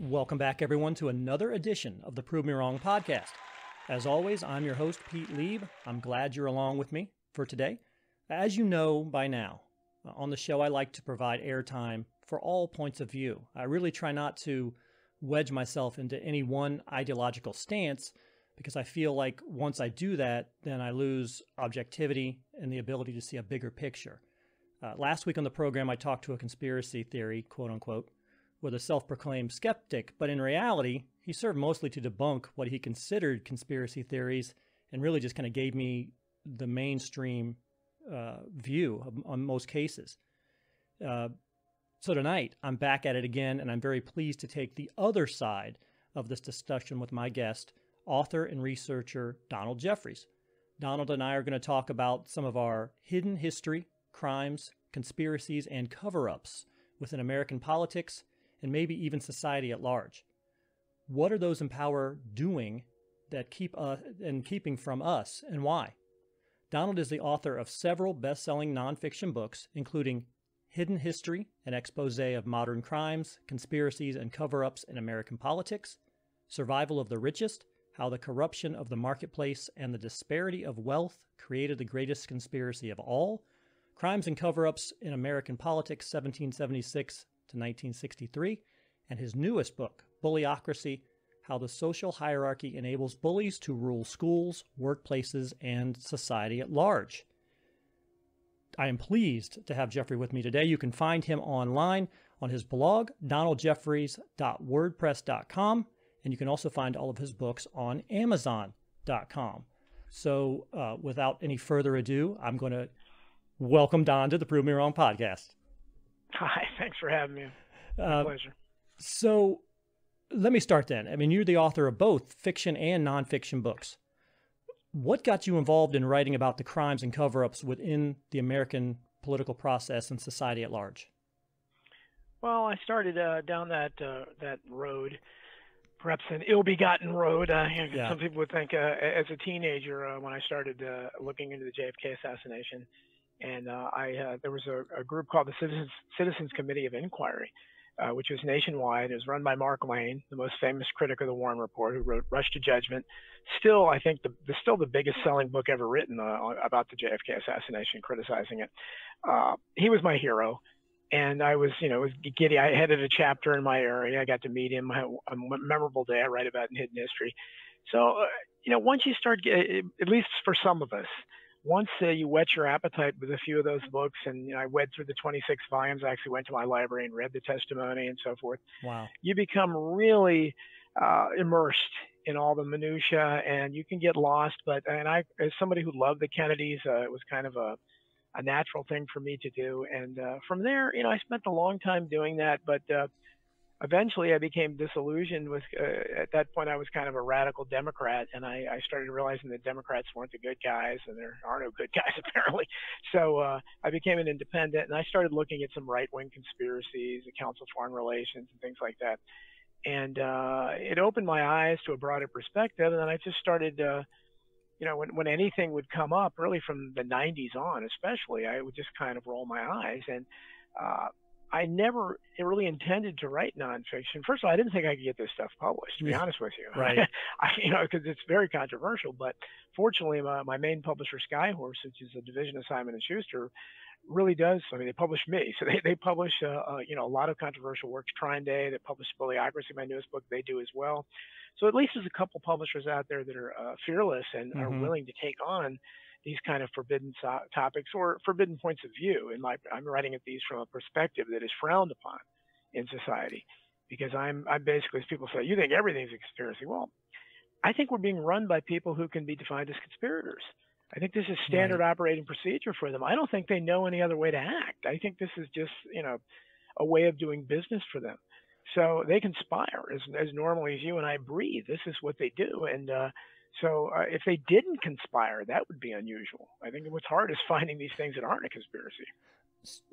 Welcome back, everyone, to another edition of the Prove Me Wrong podcast. As always, I'm your host, Pete Lieb. I'm glad you're along with me for today. As you know by now, uh, on the show, I like to provide airtime for all points of view. I really try not to wedge myself into any one ideological stance because I feel like once I do that, then I lose objectivity and the ability to see a bigger picture. Uh, last week on the program, I talked to a conspiracy theory, quote unquote, with a self proclaimed skeptic, but in reality, he served mostly to debunk what he considered conspiracy theories and really just kind of gave me the mainstream uh, view of, on most cases. Uh, so tonight, I'm back at it again, and I'm very pleased to take the other side of this discussion with my guest, author and researcher Donald Jeffries. Donald and I are going to talk about some of our hidden history, crimes, conspiracies, and cover ups within American politics and maybe even society at large. What are those in power doing that keep us and keeping from us, and why? Donald is the author of several best selling nonfiction books, including Hidden History, an expose of modern crimes, conspiracies, and cover ups in American politics, Survival of the Richest, how the corruption of the marketplace and the disparity of wealth created the greatest conspiracy of all, Crimes and Cover Ups in American Politics, 1776 to 1963, and his newest book, Bullyocracy How the Social Hierarchy Enables Bullies to Rule Schools, Workplaces, and Society at Large. I am pleased to have Jeffrey with me today. You can find him online on his blog, donaldjeffries.wordpress.com, and you can also find all of his books on amazon.com. So, uh, without any further ado, I'm going to welcome Don to the Prove Me Wrong podcast. Hi, thanks for having me. My uh, pleasure. So, let me start then. I mean, you're the author of both fiction and nonfiction books. What got you involved in writing about the crimes and cover ups within the American political process and society at large? Well, I started uh, down that uh, that road, perhaps an ill-begotten road. Uh, yeah. Some people would think, uh, as a teenager, uh, when I started uh, looking into the JFK assassination, and I there was a, a, group called the Citizens Citizens Committee of Inquiry, uh, which was nationwide. It was run by Mark Lane, the most famous critic of the Warren Report, who wrote Rush to Judgment. Still, I think the, the still the biggest selling book ever written uh, about the JFK assassination, criticizing it. Uh, he was my hero, and I was, you know, was giddy. I headed a chapter in my area. I got to meet him. A memorable day I write about in Hidden History. So, uh, you know, once you start, at least for some of us, once uh, you whet your appetite with a few of those books, and you know, I read through the 26 volumes, I actually went to my library and read the testimony and so forth. Wow. You become really uh, immersed in all the minutia, and you can get lost. But and I, as somebody who loved the Kennedys, uh, it was kind of a a natural thing for me to do. And uh, from there, you know, I spent a long time doing that, but uh, eventually I became disillusioned with, uh, at that point I was kind of a radical Democrat and I, I started realizing that Democrats weren't the good guys and there are no good guys apparently. So uh, I became an independent and I started looking at some right-wing conspiracies, the Council of Foreign Relations and things like that. And uh, it opened my eyes to a broader perspective and then I just started, uh, you know, when, when anything would come up, really from the 90s on especially, I would just kind of roll my eyes and uh, I never really intended to write nonfiction. First of all, I didn't think I could get this stuff published. To be honest with you, right? I, you know, because it's very controversial. But fortunately, my, my main publisher, Skyhorse, which is a division of Simon and Schuster, really does. I mean, they publish me, so they they publish uh, uh, you know a lot of controversial works. Crime Day, they publish Bullyocracy, my newest book, they do as well. So at least there's a couple publishers out there that are uh, fearless and mm-hmm. are willing to take on these kind of forbidden so- topics or forbidden points of view. And my, I'm writing at these from a perspective that is frowned upon in society, because I'm, I'm basically, as people say, you think everything's a conspiracy. Well, I think we're being run by people who can be defined as conspirators. I think this is standard right. operating procedure for them. I don't think they know any other way to act. I think this is just, you know, a way of doing business for them. So they conspire as as normally as you and I breathe. This is what they do, and uh, so uh, if they didn't conspire, that would be unusual. I think what's hard is finding these things that aren't a conspiracy.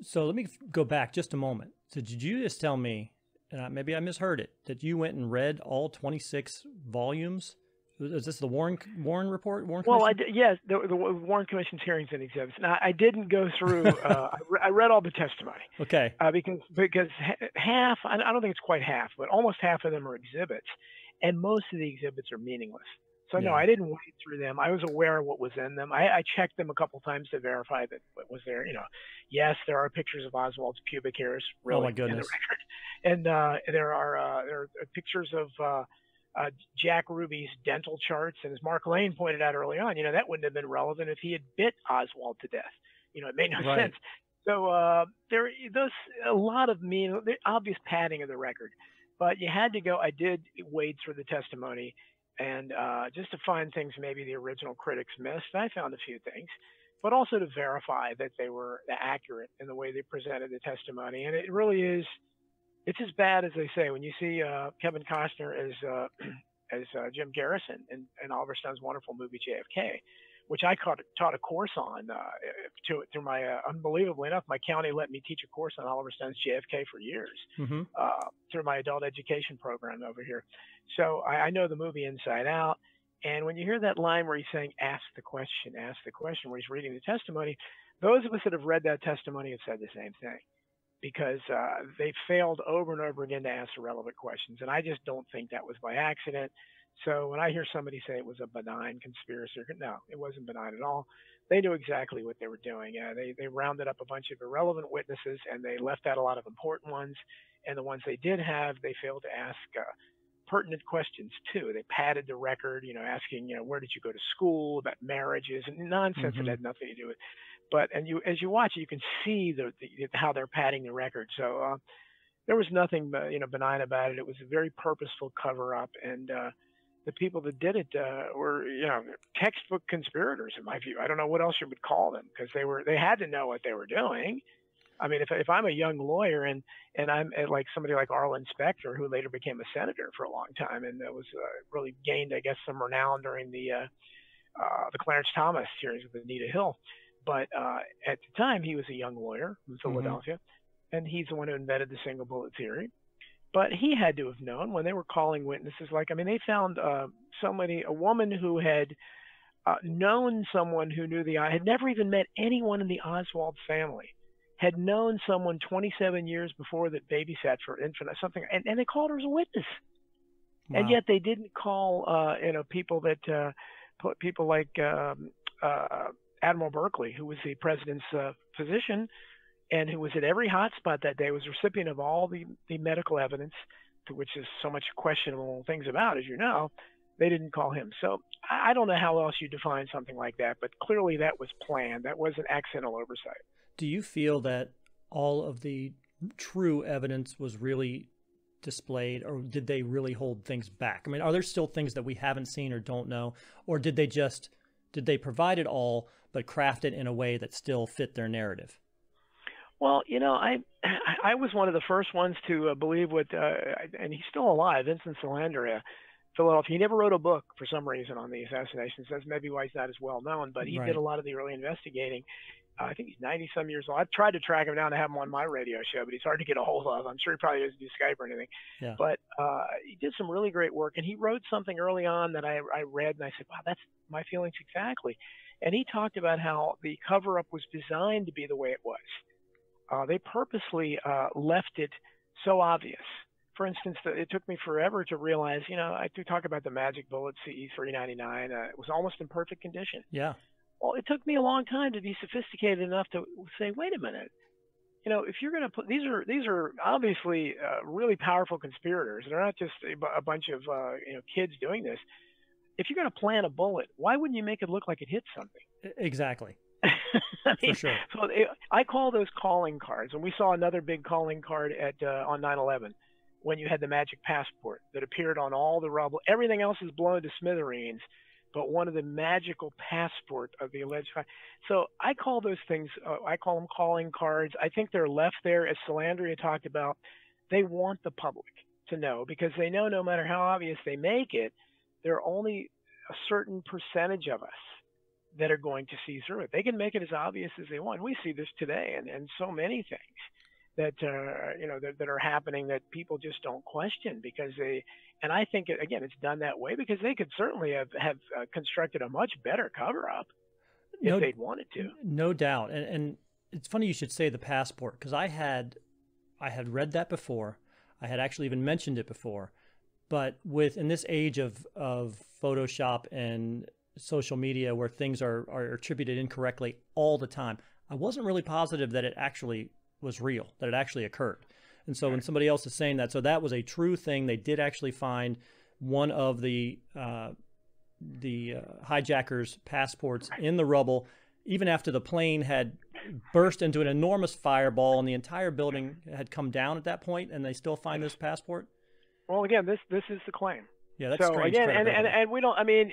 So let me go back just a moment. So did you just tell me, and maybe I misheard it, that you went and read all 26 volumes Is this the Warren Warren report? Warren well, I did, yes, the, the, Warren Commission's hearings and exhibits. Now, I didn't go through. Uh, I, re- I, read all the testimony. Okay. Uh, because because half, I don't think it's quite half, but almost half of them are exhibits, and most of the exhibits are meaningless. So yeah. no, I didn't wade through them. I was aware of what was in them. I, I checked them a couple times to verify that what was there. You know, yes, there are pictures of Oswald's pubic hairs. Really, oh my goodness! And uh, there are uh, there are pictures of uh, uh, Jack Ruby's dental charts, and as Mark Lane pointed out early on, you know that wouldn't have been relevant if he had bit Oswald to death. You know, it made no right. sense. So uh, there, those a lot of mean, obvious padding of the record, but you had to go. I did wade through the testimony and uh, just to find things maybe the original critics missed. And I found a few things, but also to verify that they were accurate in the way they presented the testimony. And it really is, it's as bad as they say. When you see uh, Kevin Costner as uh, as uh, Jim Garrison in, in Oliver Stone's wonderful movie JFK, which I caught, taught a course on uh, to, through my, uh, unbelievably enough, my county let me teach a course on Oliver Stone's JFK for years mm-hmm. uh, through my adult education program over here. So I, I know the movie inside out. And when you hear that line where he's saying, ask the question, ask the question, where he's reading the testimony, those of us that have read that testimony have said the same thing because uh, they failed over and over again to ask relevant questions. And I just don't think that was by accident. So when I hear somebody say it was a benign conspiracy, no, it wasn't benign at all. They knew exactly what they were doing. Uh, they they rounded up a bunch of irrelevant witnesses and they left out a lot of important ones. And the ones they did have, they failed to ask uh, pertinent questions too. They padded the record, you know, asking, you know, where did you go to school, about marriages and nonsense mm-hmm. that had nothing to do with. But and you as you watch it, you can see the, the how they're padding the record. So uh, there was nothing, uh, you know, benign about it. It was a very purposeful cover up and. Uh the people that did it uh, were, you know, textbook conspirators in my view. I don't know what else you would call them because they were they had to know what they were doing. I mean, if if I'm a young lawyer and and I'm uh, like somebody like Arlen Specter, who later became a senator for a long time and was uh, really gained, I guess, some renown during the uh, uh, the Clarence Thomas series with Anita Hill. But uh, at the time, he was a young lawyer from mm-hmm. Philadelphia, mm-hmm. and he's the one who invented the single bullet theory. But he had to have known when they were calling witnesses. Like, I mean, they found uh, somebody, a woman who had uh, known someone who knew the I had never even met anyone in the Oswald family, had known someone 27 years before that babysat for infant something, and, and they called her as a witness. Wow. And yet they didn't call, uh, you know, people that uh, people like um, uh, Admiral Burkley, who was the president's uh, physician, and who was at every hotspot that day, was recipient of all the, the medical evidence, which is so much questionable things about, as you know. They didn't call him. So I don't know how else you define something like that, but clearly that was planned. That was an accidental oversight. Do you feel that all of the true evidence was really displayed, or did they really hold things back? I mean, are there still things that we haven't seen or don't know, or did they just did they provide it all but craft it in a way that still fit their narrative? Well, you know, I I was one of the first ones to uh, believe what, uh, and he's still alive, Vincent Salandria, Philadelphia. He never wrote a book for some reason on the assassinations. That's maybe why he's not as well known, but he right. did a lot of the early investigating. Uh, I think he's 90 some years old. I've tried to track him down to have him on my radio show, but he's hard to get a hold of. I'm sure he probably doesn't do Skype or anything. Yeah. But uh, he did some really great work, and he wrote something early on that I, I read, and I said, wow, that's my feelings exactly. And he talked about how the cover up was designed to be the way it was they purposely uh, left it so obvious. For instance, it took me forever to realize, you know, I do talk about the Magic Bullet CE399. Uh, it was almost in perfect condition. Yeah. Well, it took me a long time to be sophisticated enough to say, wait a minute. You know, if you're going to put these are these are obviously uh, really powerful conspirators. They're not just a, a bunch of uh, you know kids doing this. If you're going to plant a bullet, why wouldn't you make it look like it hit something? Exactly. I mean, For sure. So it, I call those calling cards, and we saw another big calling card at uh, on 9/11 when you had the magic passport that appeared on all the rubble. Everything else is blown to smithereens, but one of the magical passport of the alleged. So I call those things. Uh, I call them calling cards. I think they're left there, as Salandria talked about. They want the public to know because they know no matter how obvious they make it, there are only a certain percentage of us that are going to see through it. They can make it as obvious as they want. We see this today and, and so many things that uh, you know that, that, are happening that people just don't question because they And I think again, it's done that way because they could certainly have have uh, constructed a much better cover up if no, they'd wanted to. No doubt, and, and it's funny you should say the passport because I had I had read that before. I had actually even mentioned it before, but with in this age of of Photoshop and social media where things are are attributed incorrectly all the time, I wasn't really positive that it actually was real, that it actually occurred. And so when somebody else is saying that, so that was a true thing. They did actually find one of the uh, the uh, hijackers' passports in the rubble, even after the plane had burst into an enormous fireball and the entire building had come down at that point, and they still find this passport. Well, again, this this is the claim. Yeah, that's so again, and, and and we don't. I mean,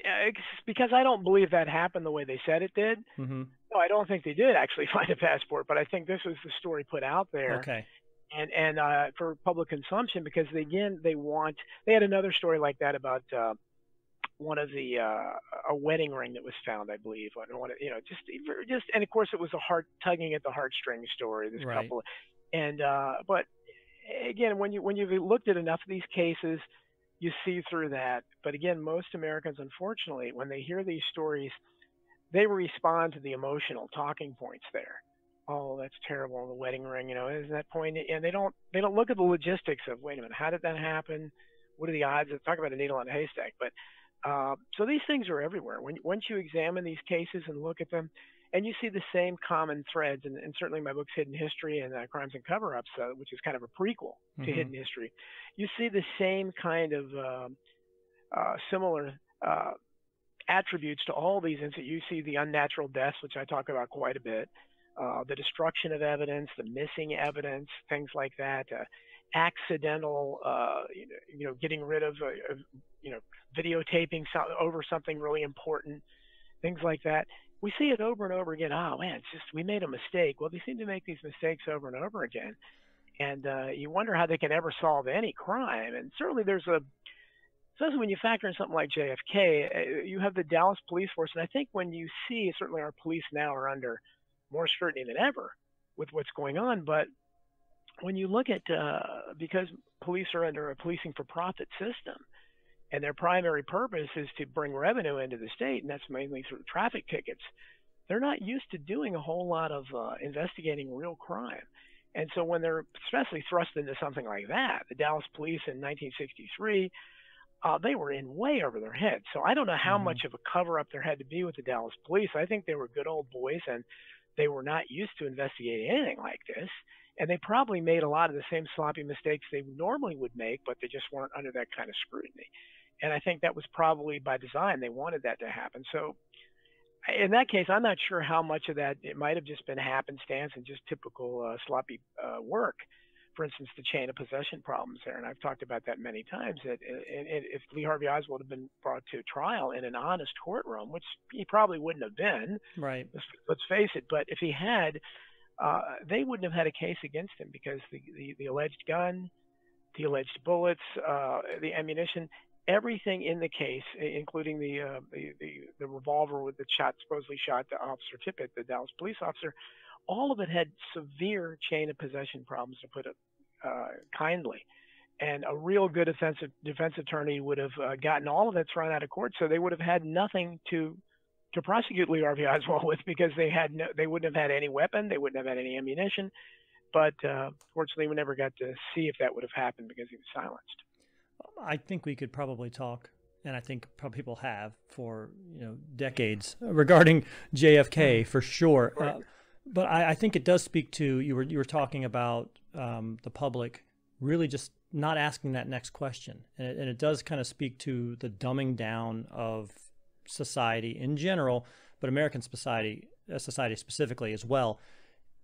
because I don't believe that happened the way they said it did. Mm-hmm. No, I don't think they did actually find a passport, but I think this was the story put out there. Okay and and uh, for public consumption because they, again they want they had another story like that about uh, one of the uh, a wedding ring that was found I believe one you know just just and of course it was a heart tugging at the heartstrings story this right. couple and uh, but again when you when you've looked at enough of these cases you see through that but again most Americans unfortunately when they hear these stories they respond to the emotional talking points there oh, that's terrible, the wedding ring, you know, is that point? And they don't they don't look at the logistics of wait a minute, how did that happen? What are the odds? talk about a needle in a haystack, but uh, so these things are everywhere. When once you examine these cases and look at them, and you see the same common threads, and, and certainly my book's Hidden History and uh, Crimes and Cover-ups, uh, which is kind of a prequel to mm-hmm. Hidden History, you see the same kind of um, uh, similar uh, attributes to all these incidents. You see the unnatural deaths, which I talk about quite a bit uh, the destruction of evidence, the missing evidence, things like that, uh, accidental, uh, you, know, getting rid of, uh, you know, videotaping over something really important, things like that. We see it over and over again. Oh man, it's just we made a mistake. Well, they seem to make these mistakes over and over again, and uh, you wonder how they can ever solve any crime. And certainly, there's a especially when you factor in something like JFK, uh, you have the Dallas police force, and I think when you see certainly our police now are under more scrutiny than ever with what's going on. But when you look at, uh, because police are under a policing for profit system, and their primary purpose is to bring revenue into the state, and that's mainly through traffic tickets, they're not used to doing a whole lot of uh, investigating real crime. And so when they're especially thrust into something like that, the Dallas police in 1963, uh, they were in way over their heads. So I don't know how mm-hmm. much of a cover up there had to be with the Dallas police. I think they were good old boys and they were not used to investigating anything like this. And they probably made a lot of the same sloppy mistakes they normally would make, but they just weren't under that kind of scrutiny. And I think that was probably by design. They wanted that to happen. So in that case, I'm not sure how much of that it might have just been happenstance and just typical uh, sloppy uh, work for instance, the chain of possession problems there. And I've talked about that many times. That if Lee Harvey Oswald had been brought to trial in an honest courtroom, which he probably wouldn't have been, right? Let's, let's face it. But if he had, uh, they wouldn't have had a case against him because the, the, the alleged gun, the alleged bullets, uh, the ammunition, everything in the case, including the, uh, the, the the revolver with the shot supposedly shot the officer Tippit, the Dallas police officer, all of it had severe chain of possession problems, to put it uh, kindly. And a real good defensive defense attorney would have uh, gotten all of it thrown out of court, so they would have had nothing to to prosecute Lee Harvey Oswald with because they had no, they wouldn't have had any weapon, they wouldn't have had any ammunition. But uh, fortunately, we never got to see if that would have happened because he was silenced. I think we could probably talk and I think probably people have for you know decades regarding JFK for sure. Uh, but I, I, think it does speak to you were you were talking about um, the public really just not asking that next question, and it, and it does kind of speak to the dumbing down of society in general, but American society, uh, society specifically as well,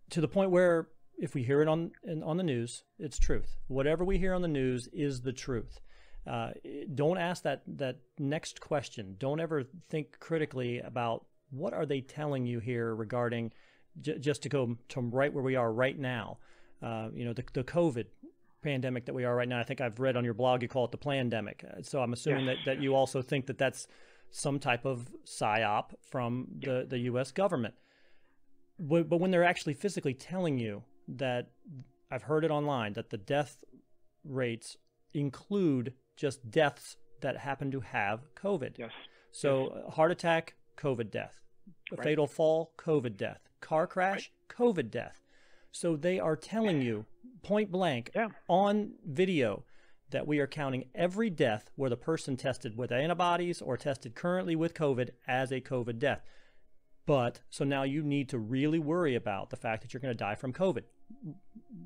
to the point where if we hear it on in, on the news, it's truth. Whatever we hear on the news is the truth. Uh, don't ask that that next question. Don't ever think critically about what are they telling you here regarding j- just to go to right where we are right now. Uh, you know, the, the COVID pandemic that we are right now. I think I've read on your blog you call it the pandemic. Uh, so I'm assuming yes. that, that you also think that that's some type of psyop from the, the U.S. government. But, but when they're actually physically telling you that I've heard it online that the death rates include just deaths that happen to have COVID. Yes. So, yes. Uh, heart attack, COVID death. Right. Fatal fall, COVID death. Car crash, right. COVID death. So they are telling you point blank yeah. on video that we are counting every death where the person tested with antibodies or tested currently with COVID as a COVID death. But so now you need to really worry about the fact that you're going to die from COVID.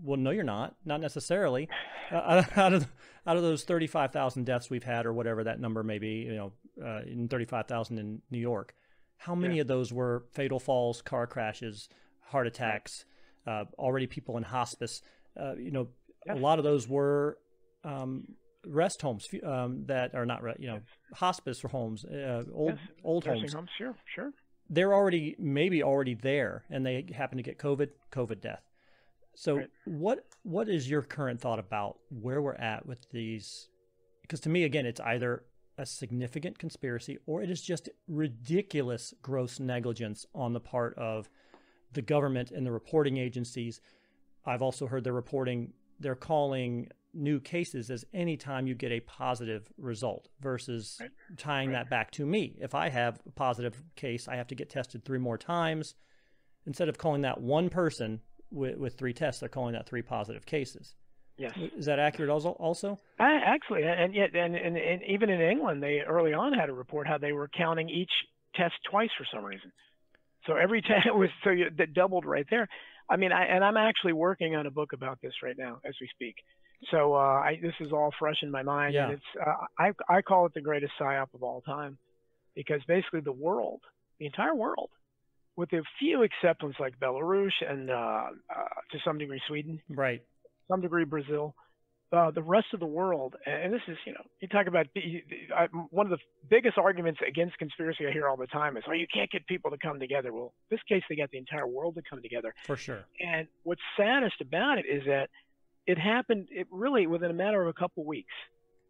Well, no, you're not. Not necessarily. Uh, out of out of those 35,000 deaths we've had, or whatever that number may be, you know, uh, in 35,000 in New York, how many yeah. of those were fatal falls, car crashes, heart attacks, uh, already people in hospice? Uh, you know, a lot of those were um, rest homes um, that are not, you know, hospice or homes, uh, old yes. old homes. homes. Sure, sure. They're already maybe already there, and they happen to get COVID, COVID death. So, right. what what is your current thought about where we're at with these? Because to me, again, it's either a significant conspiracy or it is just ridiculous gross negligence on the part of the government and the reporting agencies. I've also heard they're reporting they're calling new cases as any time you get a positive result versus right. tying right. that back to me. If I have a positive case, I have to get tested three more times. Instead of calling that one person with, with three tests, they're calling that three positive cases. Yes. Is that accurate also? Uh, actually, and yet, and, and, and even in England, they early on had a report how they were counting each test twice for some reason. So every test was so you, that doubled right there. I mean, I, and I'm actually working on a book about this right now as we speak. So uh, I, this is all fresh in my mind, yeah. and it's uh, I I call it the greatest psyop of all time, because basically the world, the entire world, with a few exceptions like Belarus and uh, uh, to some degree Sweden, right, some degree Brazil, uh, the rest of the world, and this is, you know, you talk about I, one of the biggest arguments against conspiracy I hear all the time is, oh, you can't get people to come together. Well, in this case, they got the entire world to come together. For sure. And what's saddest about it is that it happened, it really, within a matter of a couple weeks,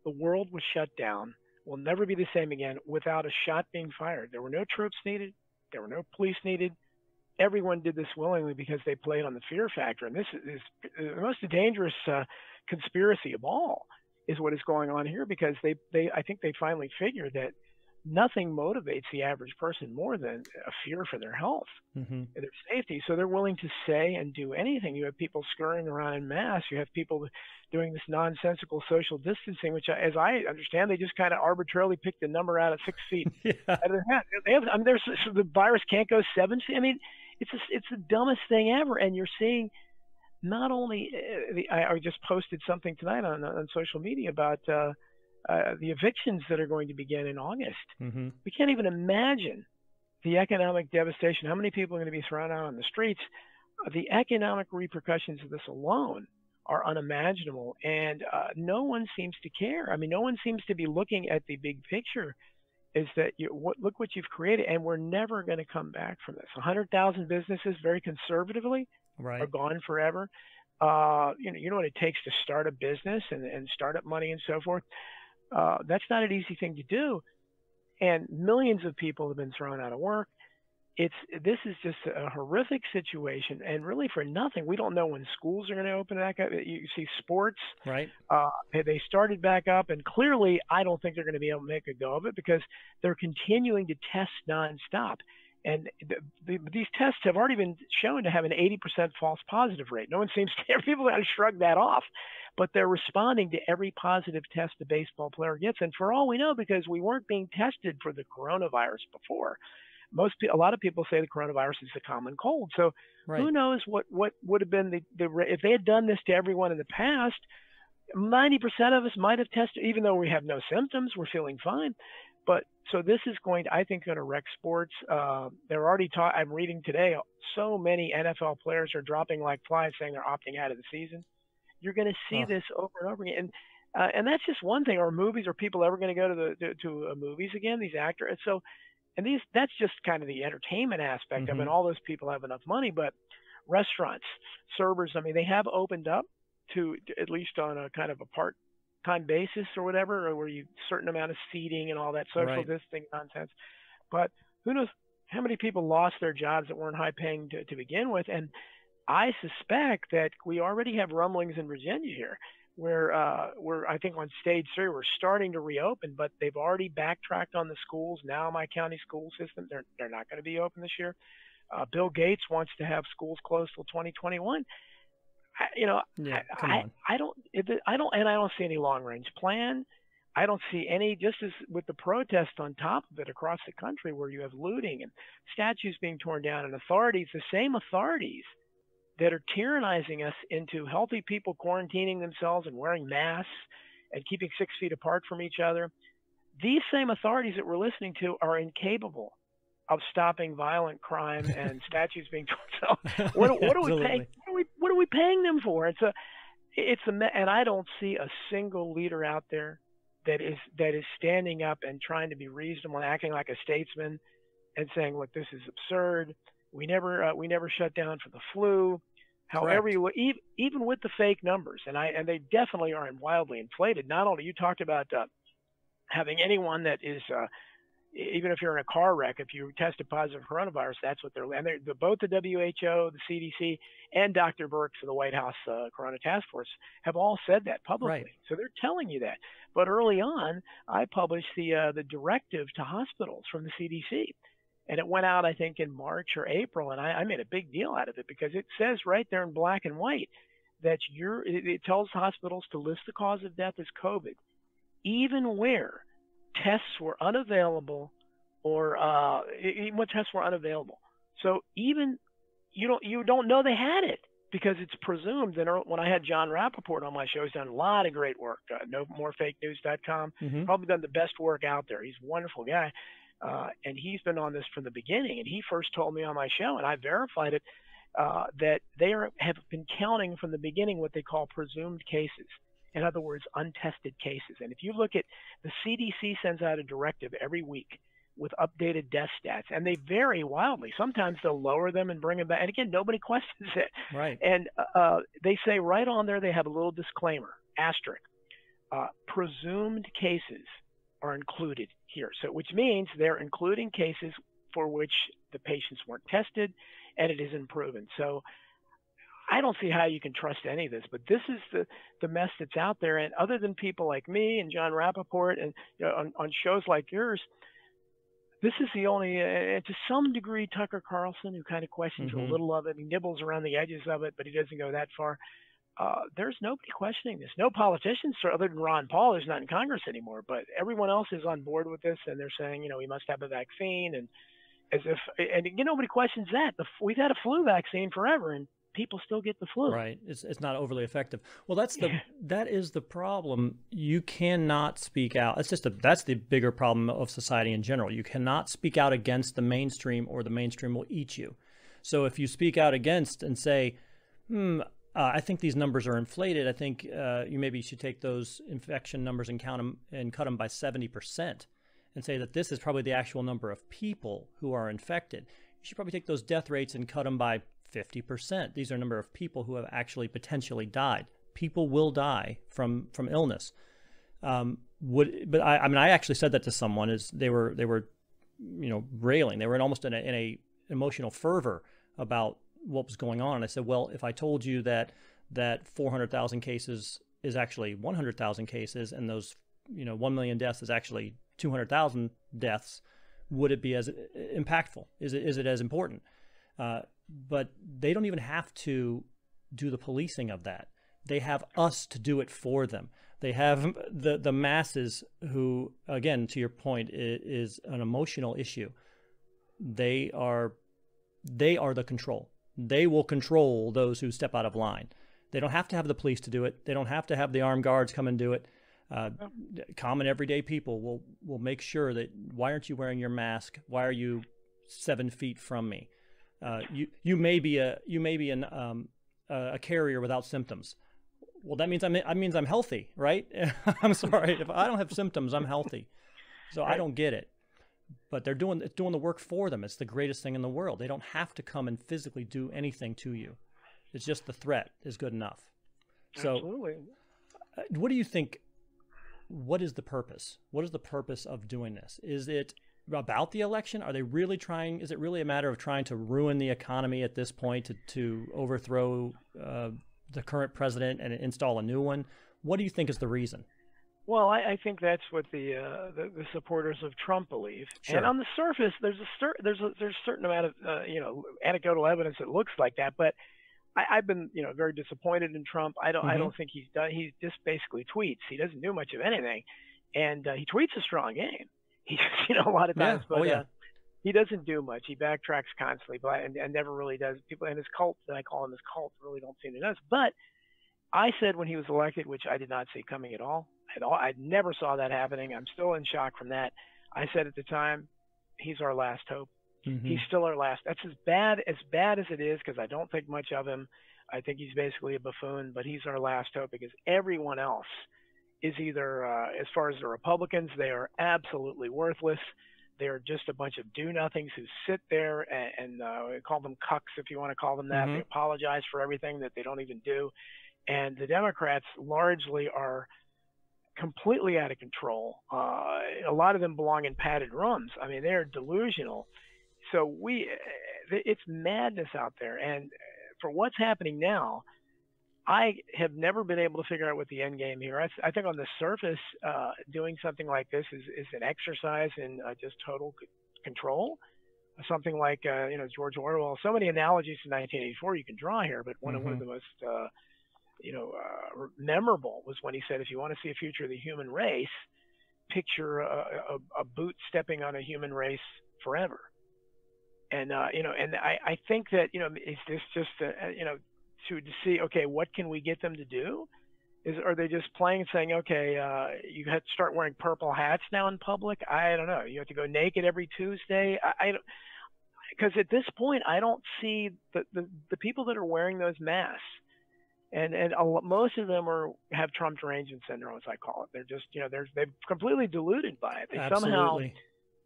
the world was shut down, will never be the same again without a shot being fired. There were no troops needed, there were no police needed. Everyone did this willingly because they played on the fear factor. And this is, the most dangerous. Uh, conspiracy of all is what is going on here because they, they I think they finally figured that nothing motivates the average person more than a fear for their health mm-hmm. and their safety. So they're willing to say and do anything. You have people scurrying around in mass. You have people doing this nonsensical social distancing, which, as I understand, they just kind of arbitrarily picked a number out of six feet yeah. out of their head. They have, I mean, there's so the virus can't go seven feet. I mean, it's a, it's the dumbest thing ever. And you're seeing not only uh, the, I, I, just posted something tonight on on social media about uh, uh, the evictions that are going to begin in August. Mm-hmm. We can't even imagine the economic devastation. How many people are going to be thrown out on the streets? Uh, the economic repercussions of this alone are unimaginable, and uh, no one seems to care. I mean, no one seems to be looking at the big picture. Is that you, what, look what you've created, and we're never going to come back from this. 100,000 businesses, very conservatively, right. are gone forever. Uh, you know, you know what it takes to start a business and, and startup money and so forth. Uh, that's not an easy thing to do, and millions of people have been thrown out of work. It's this is just a horrific situation, and really for nothing. We don't know when schools are going to open back up. You see sports, right? Uh, they started back up, and clearly, I don't think they're going to be able to make a go of it because they're continuing to test nonstop. And the, the, these tests have already been shown to have an 80% false positive rate. No one seems to, people kind of shrug that off, but they're responding to every positive test a baseball player gets. And for all we know, because we weren't being tested for the coronavirus before, most a lot of people say the coronavirus is the common cold. So right. who knows what what would have been the, the if they had done this to everyone in the past. 90% of us might have tested, even though we have no symptoms, we're feeling fine. But so this is going, to, I think, going to wreck sports. Uh, they're already taught. I'm reading today. So many NFL players are dropping like flies, saying they're opting out of the season. You're going to see oh. this over and over again, and uh, and that's just one thing. Are movies? Are people ever going to go to the to, to uh, movies again? These actors. So, and these that's just kind of the entertainment aspect mm-hmm. of it. All those people have enough money, but restaurants, servers. I mean, they have opened up to at least on a kind of a part time basis or whatever, or where you certain amount of seating and all that social right. distancing nonsense. But who knows how many people lost their jobs that weren't high paying to, to begin with? And I suspect that we already have rumblings in Virginia here where uh, we're I think on stage three we're starting to reopen, but they've already backtracked on the schools. Now my county school system they're they're not going to be open this year. Uh, Bill Gates wants to have schools closed till 2021. I, you know, Yeah, I, I. I don't it, I don't and I don't see any long range plan. I don't see any just as with the protest on top of it across the country where you have looting and statues being torn down and authorities, the same authorities that are tyrannizing us into healthy people quarantining themselves and wearing masks and keeping six feet apart from each other. These same authorities that we're listening to are incapable of stopping violent crime and statues being torn. So what, what are we paying? What are we, what are we paying them for? It's a, it's a, and I don't see a single leader out there that is that is standing up and trying to be reasonable and acting like a statesman and saying, look, this is absurd. We never uh, we never shut down for the flu. However, you even, even with the fake numbers, and I and they definitely are wildly inflated. Not only you talked about uh, having anyone that is uh, even if you're in a car wreck, if you tested positive for coronavirus, that's what they're and they're, the, both the WHO, the CDC, and Dr. Birx for the White House uh, Corona Task Force have all said that publicly. Right. So they're telling you that. But early on, I published the uh, the directive to hospitals from the CDC, and it went out I think in March or April, and I, I made a big deal out of it because it says right there in black and white that you're it, it tells hospitals to list the cause of death as COVID, even where tests were unavailable or uh, when tests were unavailable. So even you don't you don't know they had it because it's presumed. And when I had Jon Rappoport on my show, he's done a lot of great work. Uh, no more fake news.com. Mhm. Probably done the best work out there. He's a wonderful guy. Uh, and he's been on this from the beginning. And he first told me on my show, and I verified it, uh, that they are, have been counting from the beginning what they call presumed cases. In other words, untested cases. And if you look at the CDC sends out a directive every week with updated death stats, and they vary wildly. Sometimes they'll lower them and bring them back. And again, nobody questions it. Right. And uh, they say right on there, they have a little disclaimer, asterisk. Uh, presumed cases are included here. So, which means they're including cases for which the patients weren't tested and it isn't proven. So, I don't see how you can trust any of this, but this is the, the mess that's out there. And other than people like me and Jon Rappoport and you know, on, on shows like yours, this is the only, uh, to some degree, Tucker Carlson, who kind of questions Mhm. a little of it. He nibbles around the edges of it, but he doesn't go that far. Uh, there's nobody questioning this. No politicians, other than Ron Paul, who's not in Congress anymore, but everyone else is on board with this, and they're saying, you know, we must have a vaccine, and as if, and you know, nobody questions that. The, we've had a flu vaccine forever, and people still get the flu. Right. It's it's not overly effective. Well, that's the Yeah. that is the problem. You cannot speak out. It's just a that's the bigger problem of society in general. You cannot speak out against the mainstream, or the mainstream will eat you. So if you speak out against and say, "Hmm, uh, I think these numbers are inflated. I think uh, you maybe should take those infection numbers and count them and cut them by seventy percent." and say that this is probably the actual number of people who are infected. You should probably take those death rates and cut them by 50%. These are number of people who have actually potentially died. People will die from from illness. Um, would but I, I mean I actually said that to someone is they were they were you know railing they were in almost in a, in a emotional fervor about what was going on and I said well if I told you that that 400,000 cases is actually 100,000 cases and those you know 1 million deaths is actually 200,000 deaths, would it be as impactful? Is it is it as important? Uh, but they don't even have to do the policing of that. They have us to do it for them. They have the the masses who, again, to your point, is an emotional issue. They are they are the control. They will control those who step out of line. They don't have to have the police to do it. They don't have to have the armed guards come and do it. Uh, common everyday people will will make sure that why aren't you wearing your mask? Why are you seven feet from me? Uh, you you may be a you may be an um, a carrier without symptoms. Well, that means I'm that means I'm healthy, right? I'm sorry if I don't have symptoms, I'm healthy. So I don't get it. But they're doing it's doing the work for them. It's the greatest thing in the world. They don't have to come and physically do anything to you. It's just the threat is good enough. So Absolutely. uh, what do you think what is the purpose what is the purpose of doing this is it about the election are they really trying is it really a matter of trying to ruin the economy at this point to, to overthrow uh, the current president and install a new one What do you think is the reason? Well, I, I think that's what the, uh, the, the supporters of Trump believe. Sure. And on the surface, there's a cer- there's a there's a certain amount of uh, you know anecdotal evidence that looks like that. But I, I've been you know very disappointed in Trump. I don't Mm-hmm. I don't think he's done. He just basically tweets. He doesn't do much of anything, and uh, he tweets a strong game. He you know a lot of Yeah. times, but Oh, yeah. uh, he doesn't do much. He backtracks constantly, but and, and never really does. People in his cult that I call him his cult really don't seem to notice. But I said when he was elected, which I did not see coming at all. At all, I never saw that happening. I'm still in shock from that. I said at the time, he's our last hope. Mhm. He's still our last. That's as bad as bad as it is because I don't think much of him. I think he's basically a buffoon, but he's our last hope because everyone else is either, uh, as far as the Republicans, they are absolutely worthless. They're just a bunch of do-nothings who sit there and, and uh, call them cucks if you want to call them that. Mhm. They apologize for everything that they don't even do, and the Democrats largely are completely out of control. Uh, a lot of them belong in padded rooms. I mean, they're delusional. So we, it's madness out there. And for what's happening now, I have never been able to figure out what the end game here. I, I think on the surface, uh, doing something like this is, is an exercise in uh, just total c- control. Something like, uh, you know, George Orwell. So many analogies to 1984 you can draw here, but one of one of the most uh, you know, uh, memorable was when he said, if you want to see a future of the human race, picture a, a, a boot stepping on a human race forever. And, uh, you know, and I, I think that, you know, is this just, uh, you know, to, see, okay, what can we get them to do? Is, are they just playing and saying, okay, uh, you have to start wearing purple hats now in public? I don't know. You have to go naked every Tuesday. I, I don't, because at this point, I don't see the, the, the people that are wearing those masks and and a, most of them are have Trump derangement syndrome, as I call it. They're just you know they're they're completely deluded by it. They somehow, Absolutely.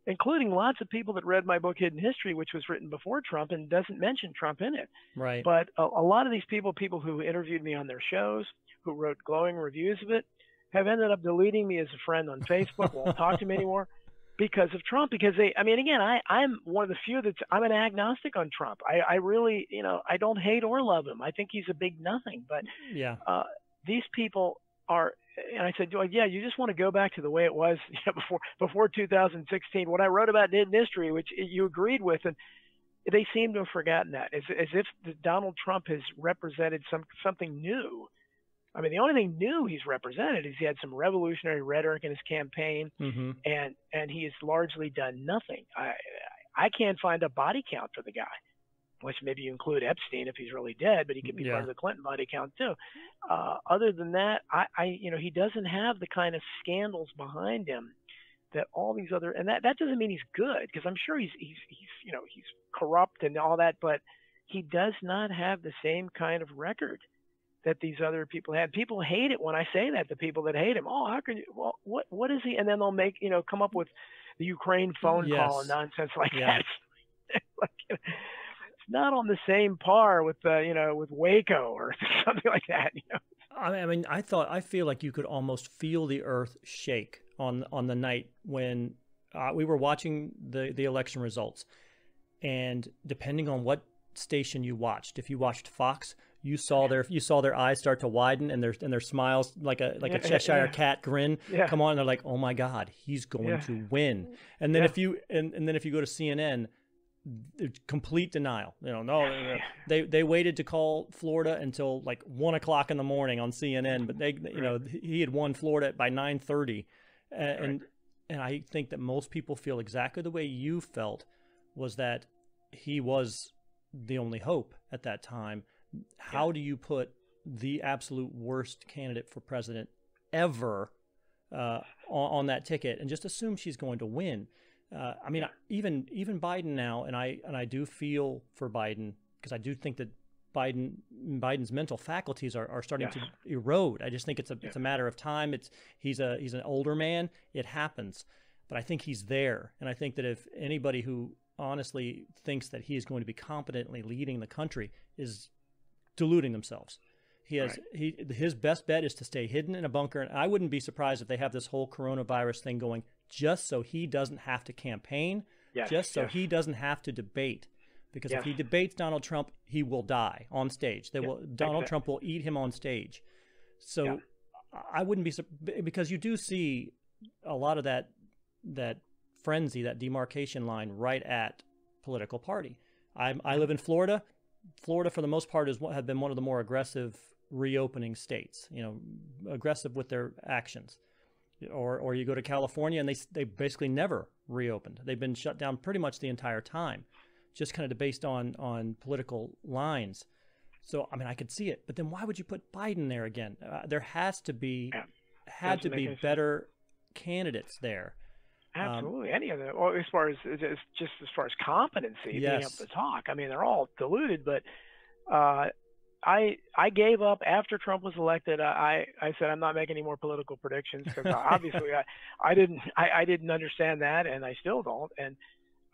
Including lots of people that read my book Hidden History, which was written before Trump and doesn't mention Trump in it. Right. But a, a lot of these people, people who interviewed me on their shows, who wrote glowing reviews of it, have ended up deleting me as a friend on Facebook. won't talk to me anymore because of Trump. Because they, I mean, again, I I'm one of the few that's I'm an agnostic on Trump. I I really, you know, I don't hate or love him. I think he's a big nothing. But yeah. uh, these people are. And I said, well, yeah, you just want to go back to the way it was you know, before before 2016. What I wrote about in history, which you agreed with, and they seem to have forgotten that, as, as if Donald Trump has represented some something new. I mean, the only thing new he's represented is he had some revolutionary rhetoric in his campaign, hmm and and he has largely done nothing. I I can't find a body count for the guy, which maybe you include Epstein if he's really dead, but he could be Yeah. part of the Clinton body count too. Uh, other than that, I, I you know he doesn't have the kind of scandals behind him that all these other and that that doesn't mean he's good because I'm sure he's he's he's you know he's corrupt and all that, but he does not have the same kind of record that these other people had. People hate it when I say that. The people that hate him, oh, how can you? Well, what what is he? And then they'll make you know come up with the Ukraine phone call and nonsense like Yeah. that. like, not on the same par with uh, you know with Waco or something like that. You know? I mean, I thought I feel like you could almost feel the earth shake on on the night when uh, we were watching the the election results, and depending on what station you watched, if you watched Fox, you saw their you saw their eyes start to widen and their and their smiles like a like a Cheshire yeah. cat grin Yeah. come on. And they're like, oh my God, he's going to win. And then if you and, and then if you go to CNN, complete denial. You know, no, they they waited to call Florida until like one o'clock in the morning on CNN, but they, you know, he had won Florida by nine thirty, and and I think that most people feel exactly the way you felt, was that he was the only hope at that time. How do you put the absolute worst candidate for president ever uh, on, on that ticket and just assume she's going to win? Uh, I mean, even even Biden now, and I and I do feel for Biden because I do think that Biden Biden's mental faculties are, are starting to erode. I just think it's a Yeah. it's a matter of time. It's he's a he's an older man. It happens, but I think he's there, and I think that if anybody who honestly thinks that he is going to be competently leading the country is deluding themselves. He has he his best bet is to stay hidden in a bunker, and I wouldn't be surprised if they have this whole coronavirus thing going just so he doesn't have to campaign, Yes, just so yes. he doesn't have to debate. Because if he debates Donald Trump, he will die on stage. They will Donald exactly. Trump will eat him on stage. So. I wouldn't be because you do see a lot of that that frenzy, that demarcation line, right at political party. I, I live in Florida. Florida, for the most part, is have been one of the more aggressive reopening states. You know, aggressive with their actions. Or, or you go to California and they they basically never reopened. They've been shut down pretty much the entire time, just kind of based on on political lines. So I mean, I could see it, but then why would you put Biden there again? Uh, there has to be yeah. had to be better candidates there. Um, Absolutely, um, any of them. Well, as far as, as just as far as competency, yes. being able to talk. I mean, they're all diluted, but uh, I I gave up after Trump was elected. I I said I'm not making any more political predictions because obviously I I didn't I, I didn't understand that, and I still don't. And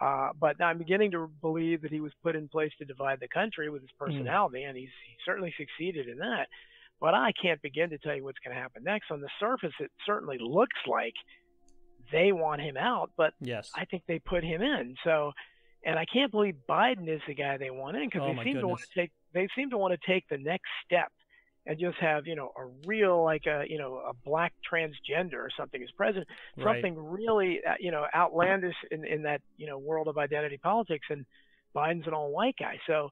uh, but I'm beginning to believe that he was put in place to divide the country with his hmm. personality, mm. and he's he certainly succeeded in that. But I can't begin to tell you what's going to happen next. On the surface, it certainly looks like they want him out, but yes. I think they put him in. So, and I can't believe Biden is the guy they want in because oh, they seem goodness. to want to take they seem to want to take the next step and just have you know a real like a you know a black transgender or something as president, right. something really uh, you know outlandish in in that you know world of identity politics. And Biden's an all white guy, so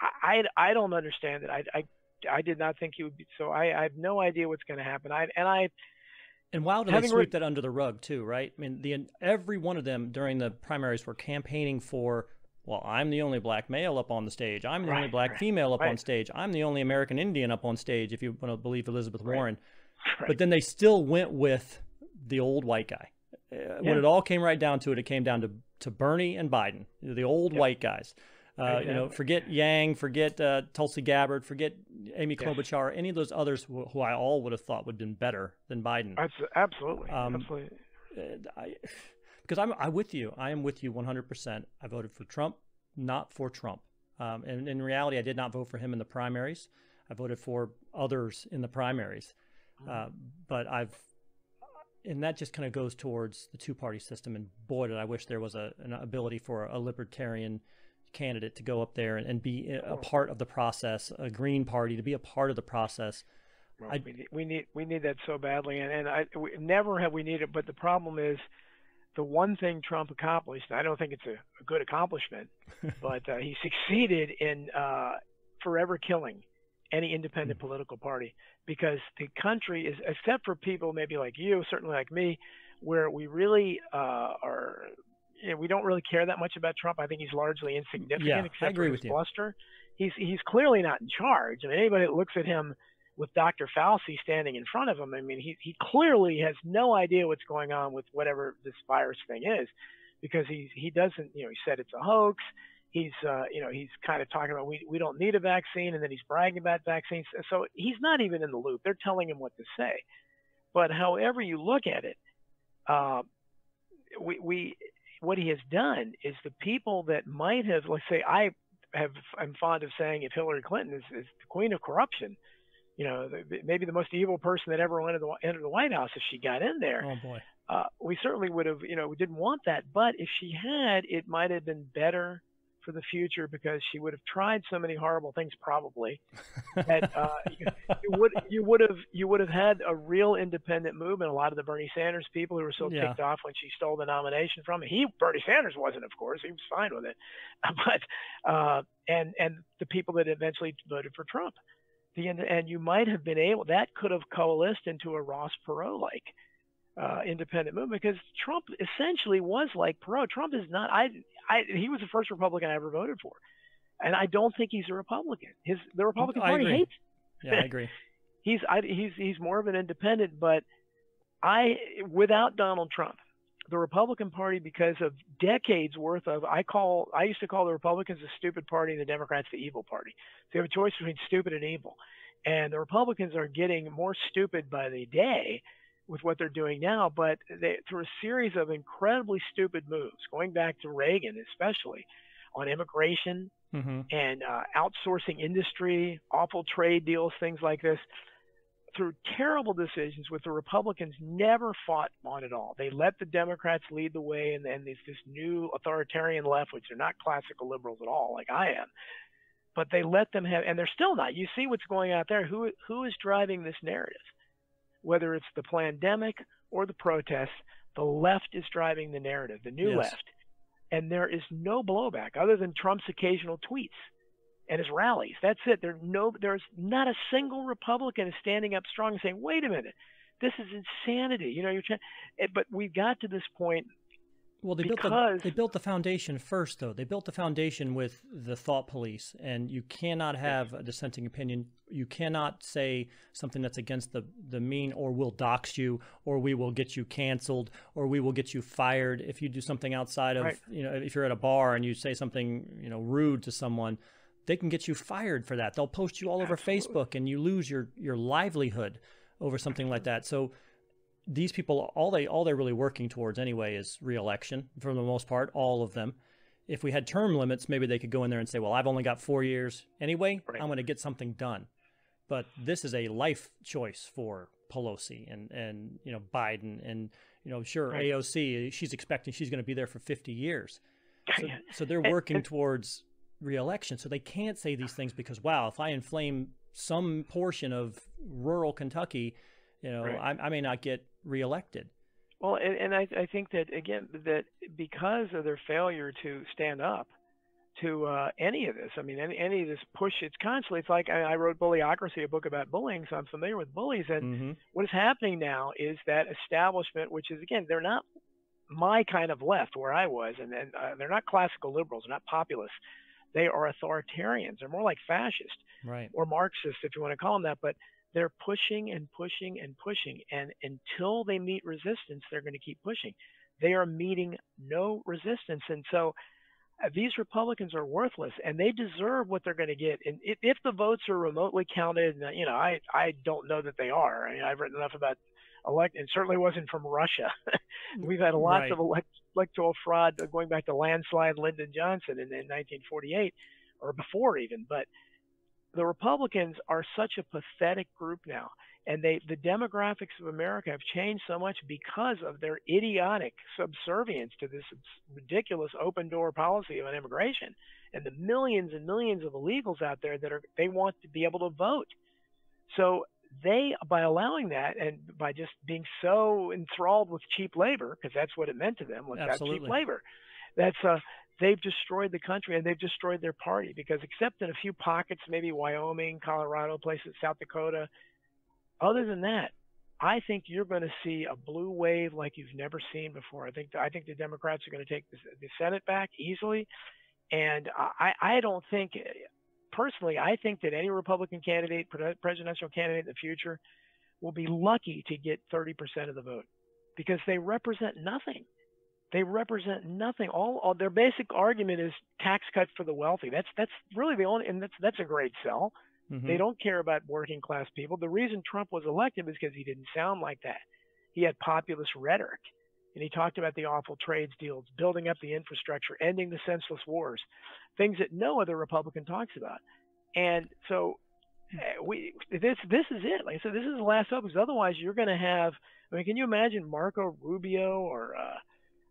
I I, I don't understand it. I I I did not think he would be. So I I have no idea what's going to happen. I and I and do they sweep that under the rug too, right? I mean, the every one of them during the primaries were campaigning for. Well, I'm the only black male up on the stage. I'm the right, only black right, female up right. on stage. I'm the only American Indian up on stage, if you want to believe Elizabeth Warren. But then they still went with the old white guy. Uh, yeah. When it all came right down to it, it came down to to Bernie and Biden, the old yep. white guys. Uh, you know, forget Yang, forget uh, Tulsi Gabbard, forget Amy Klobuchar, any of those others who, who, I all would have thought would have been better than Biden. Absolutely, um, absolutely. Uh, I, because I'm I with you. I am with you 100%. I voted for Trump, not for Trump. Um, and in reality, I did not vote for him in the primaries. I voted for others in the primaries. Mm-hmm. Uh, but I've, and that just kind of goes towards the two-party system. And boy, did I wish there was a, an ability for a libertarian candidate to go up there and, and be a part of the process, a Green Party to be a part of the process. Well, we, need, we need we need that so badly, and and I we, never have we needed it. But the problem is, the one thing Trump accomplished. I don't think it's a, a good accomplishment, but uh, he succeeded in uh, forever killing any independent mm-hmm. political party because the country is, except for people maybe like you, certainly like me, where we really uh, are you know, we don't really care that much about Trump. I think he's largely insignificant, yeah, except I agree for his with bluster. He's he's clearly not in charge. I mean, anybody that looks at him with Dr. Fauci standing in front of him, I mean, he he clearly has no idea what's going on with whatever this virus thing is, because he he doesn't. You know, he said it's a hoax. He's uh, you know he's kind of talking about we we don't need a vaccine, and then he's bragging about vaccines. So he's not even in the loop. They're telling him what to say. But however you look at it, uh, we we what he has done is the people that might have, let's say, I have, I'm fond of saying if Hillary Clinton is, is the queen of corruption, you know, maybe the most evil person that ever entered the, entered the White House if she got in there. Oh boy. Uh, we certainly would have, you know, we didn't want that. But if she had, it might have been better for the future because she would have tried so many horrible things probably that uh, you, you, would you would have you would have had a real independent movement. A lot of the Bernie Sanders people who were so yeah. ticked off when she stole the nomination from him. He Bernie Sanders wasn't, of course. He was fine with it, but uh, and and the people that eventually voted for Trump. The, and you might have been able that could have coalesced into a Ross Perot like uh, independent movement because Trump essentially was like Perot. Trump is not. I, I. He was the first Republican I ever voted for, and I don't think he's a Republican. His the Republican I Party agree. hates. Yeah, I agree. he's I, he's he's more of an independent, but I without Donald Trump, the Republican Party because of decades worth of I call I used to call the Republicans the stupid party and the Democrats the evil party. So you have a choice between stupid and evil. And the Republicans are getting more stupid by the day with what they're doing now, but they, through a series of incredibly stupid moves, going back to Reagan especially, on immigration mm-hmm. and uh, outsourcing industry, awful trade deals, things like this, through terrible decisions, with the Republicans never fought on at all. They let the Democrats lead the way, and then there's this new authoritarian left, which are not classical liberals at all, like I am. But they let them have, and they're still not. You see what's going out there. Who who is driving this narrative? whether it's the pandemic or the protests, the left is driving the narrative, the new yes. left. And there is no blowback other than Trump's occasional tweets and his rallies. That's it. There no there's not a single Republican standing up strong and saying, "Wait a minute. This is insanity." You know, you're trying eh, but we've got to this point well, they because... built the they built the foundation first, though. They built the foundation with the thought police, and you cannot have a dissenting opinion. You cannot say something that's against the the mean, or we'll dox you, or we will get you canceled, or we will get you fired if you do something outside of right. you know if you're at a bar and you say something you know rude to someone. They can get you fired for that. They'll post you all over Absolutely. Facebook, and you lose your your livelihood over something like that. So these people all they all they're really working towards anyway is reelection for the most part all of them if we had term limits maybe they could go in there and say well i've only got four years anyway right. i'm going to get something done but this is a life choice for pelosi and and you know biden and you know sure right. aoc she's expecting she's going to be there for 50 years so, so they're working towards reelection so they can't say these things because wow if i inflame some portion of rural kentucky you know right. I, I may not get reelected. Well, and, and I, I think that again that because of their failure to stand up to uh, any of this, I mean, any, any of this push, it's constantly. It's like I, I wrote Bullyocracy, a book about bullying, so I'm familiar with bullies. And mm-hmm. what is happening now is that establishment, which is again, they're not my kind of left where I was, and, and uh, they're not classical liberals, they're not populists. They are authoritarians. They're more like fascist right. or Marxist, if you want to call them that. But they're pushing and pushing and pushing. And until they meet resistance, they're going to keep pushing. They are meeting no resistance. And so uh, these Republicans are worthless and they deserve what they're going to get. And if, if the votes are remotely counted, you know, I, I don't know that they are. I mean, I've written enough about elect, and certainly wasn't from Russia. We've had lots right. of elect, electoral fraud going back to landslide Lyndon Johnson in, in 1948 or before even. But the Republicans are such a pathetic group now, and they the demographics of America have changed so much because of their idiotic subservience to this ridiculous open door policy of an immigration and the millions and millions of illegals out there that are they want to be able to vote. So they by allowing that and by just being so enthralled with cheap labor because that's what it meant to them was that cheap labor that's uh they've destroyed the country and they've destroyed their party because except in a few pockets, maybe Wyoming, Colorado, places, South Dakota, other than that, I think you're going to see a blue wave like you've never seen before. I think I think the Democrats are going to take the, the Senate back easily, and I I don't think personally I think that any Republican candidate, presidential candidate in the future, will be lucky to get 30% of the vote because they represent nothing. They represent nothing. All, all, their basic argument is tax cuts for the wealthy. That's that's really the only, and that's that's a great sell. Mm-hmm. They don't care about working class people. The reason Trump was elected is because he didn't sound like that. He had populist rhetoric, and he talked about the awful trades deals, building up the infrastructure, ending the senseless wars, things that no other Republican talks about. And so eh, we this this is it. Like I said, this is the last hope because otherwise you're going to have. I mean, can you imagine Marco Rubio or uh,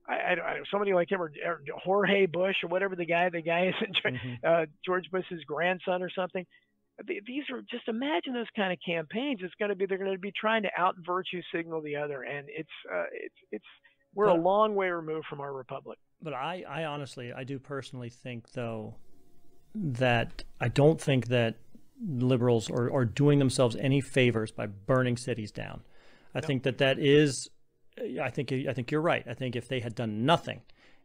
I, I, I, somebody like him or, or, Jorge Bush or whatever the guy the guy is mm-hmm. uh, George Bush's grandson or something. These are just imagine those kind of campaigns. It's going to be they're going to be trying to out virtue signal the other, and it's uh, it's it's we're but, a long way removed from our republic. But I I honestly I do personally think though that I don't think that liberals are, are doing themselves any favors by burning cities down. I no. think that that is I think I think you're right. I think if they had done nothing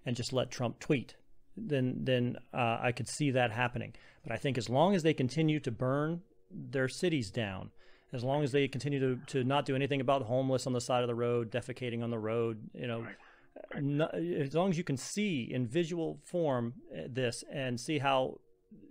and just let Trump tweet, then then uh, I could see that happening. But I think as long as they continue to burn their cities down, as long as they continue to, to not do anything about homeless on the side of the road, defecating on the road, you know, right. Right. Not, as long as you can see in visual form uh, this and see how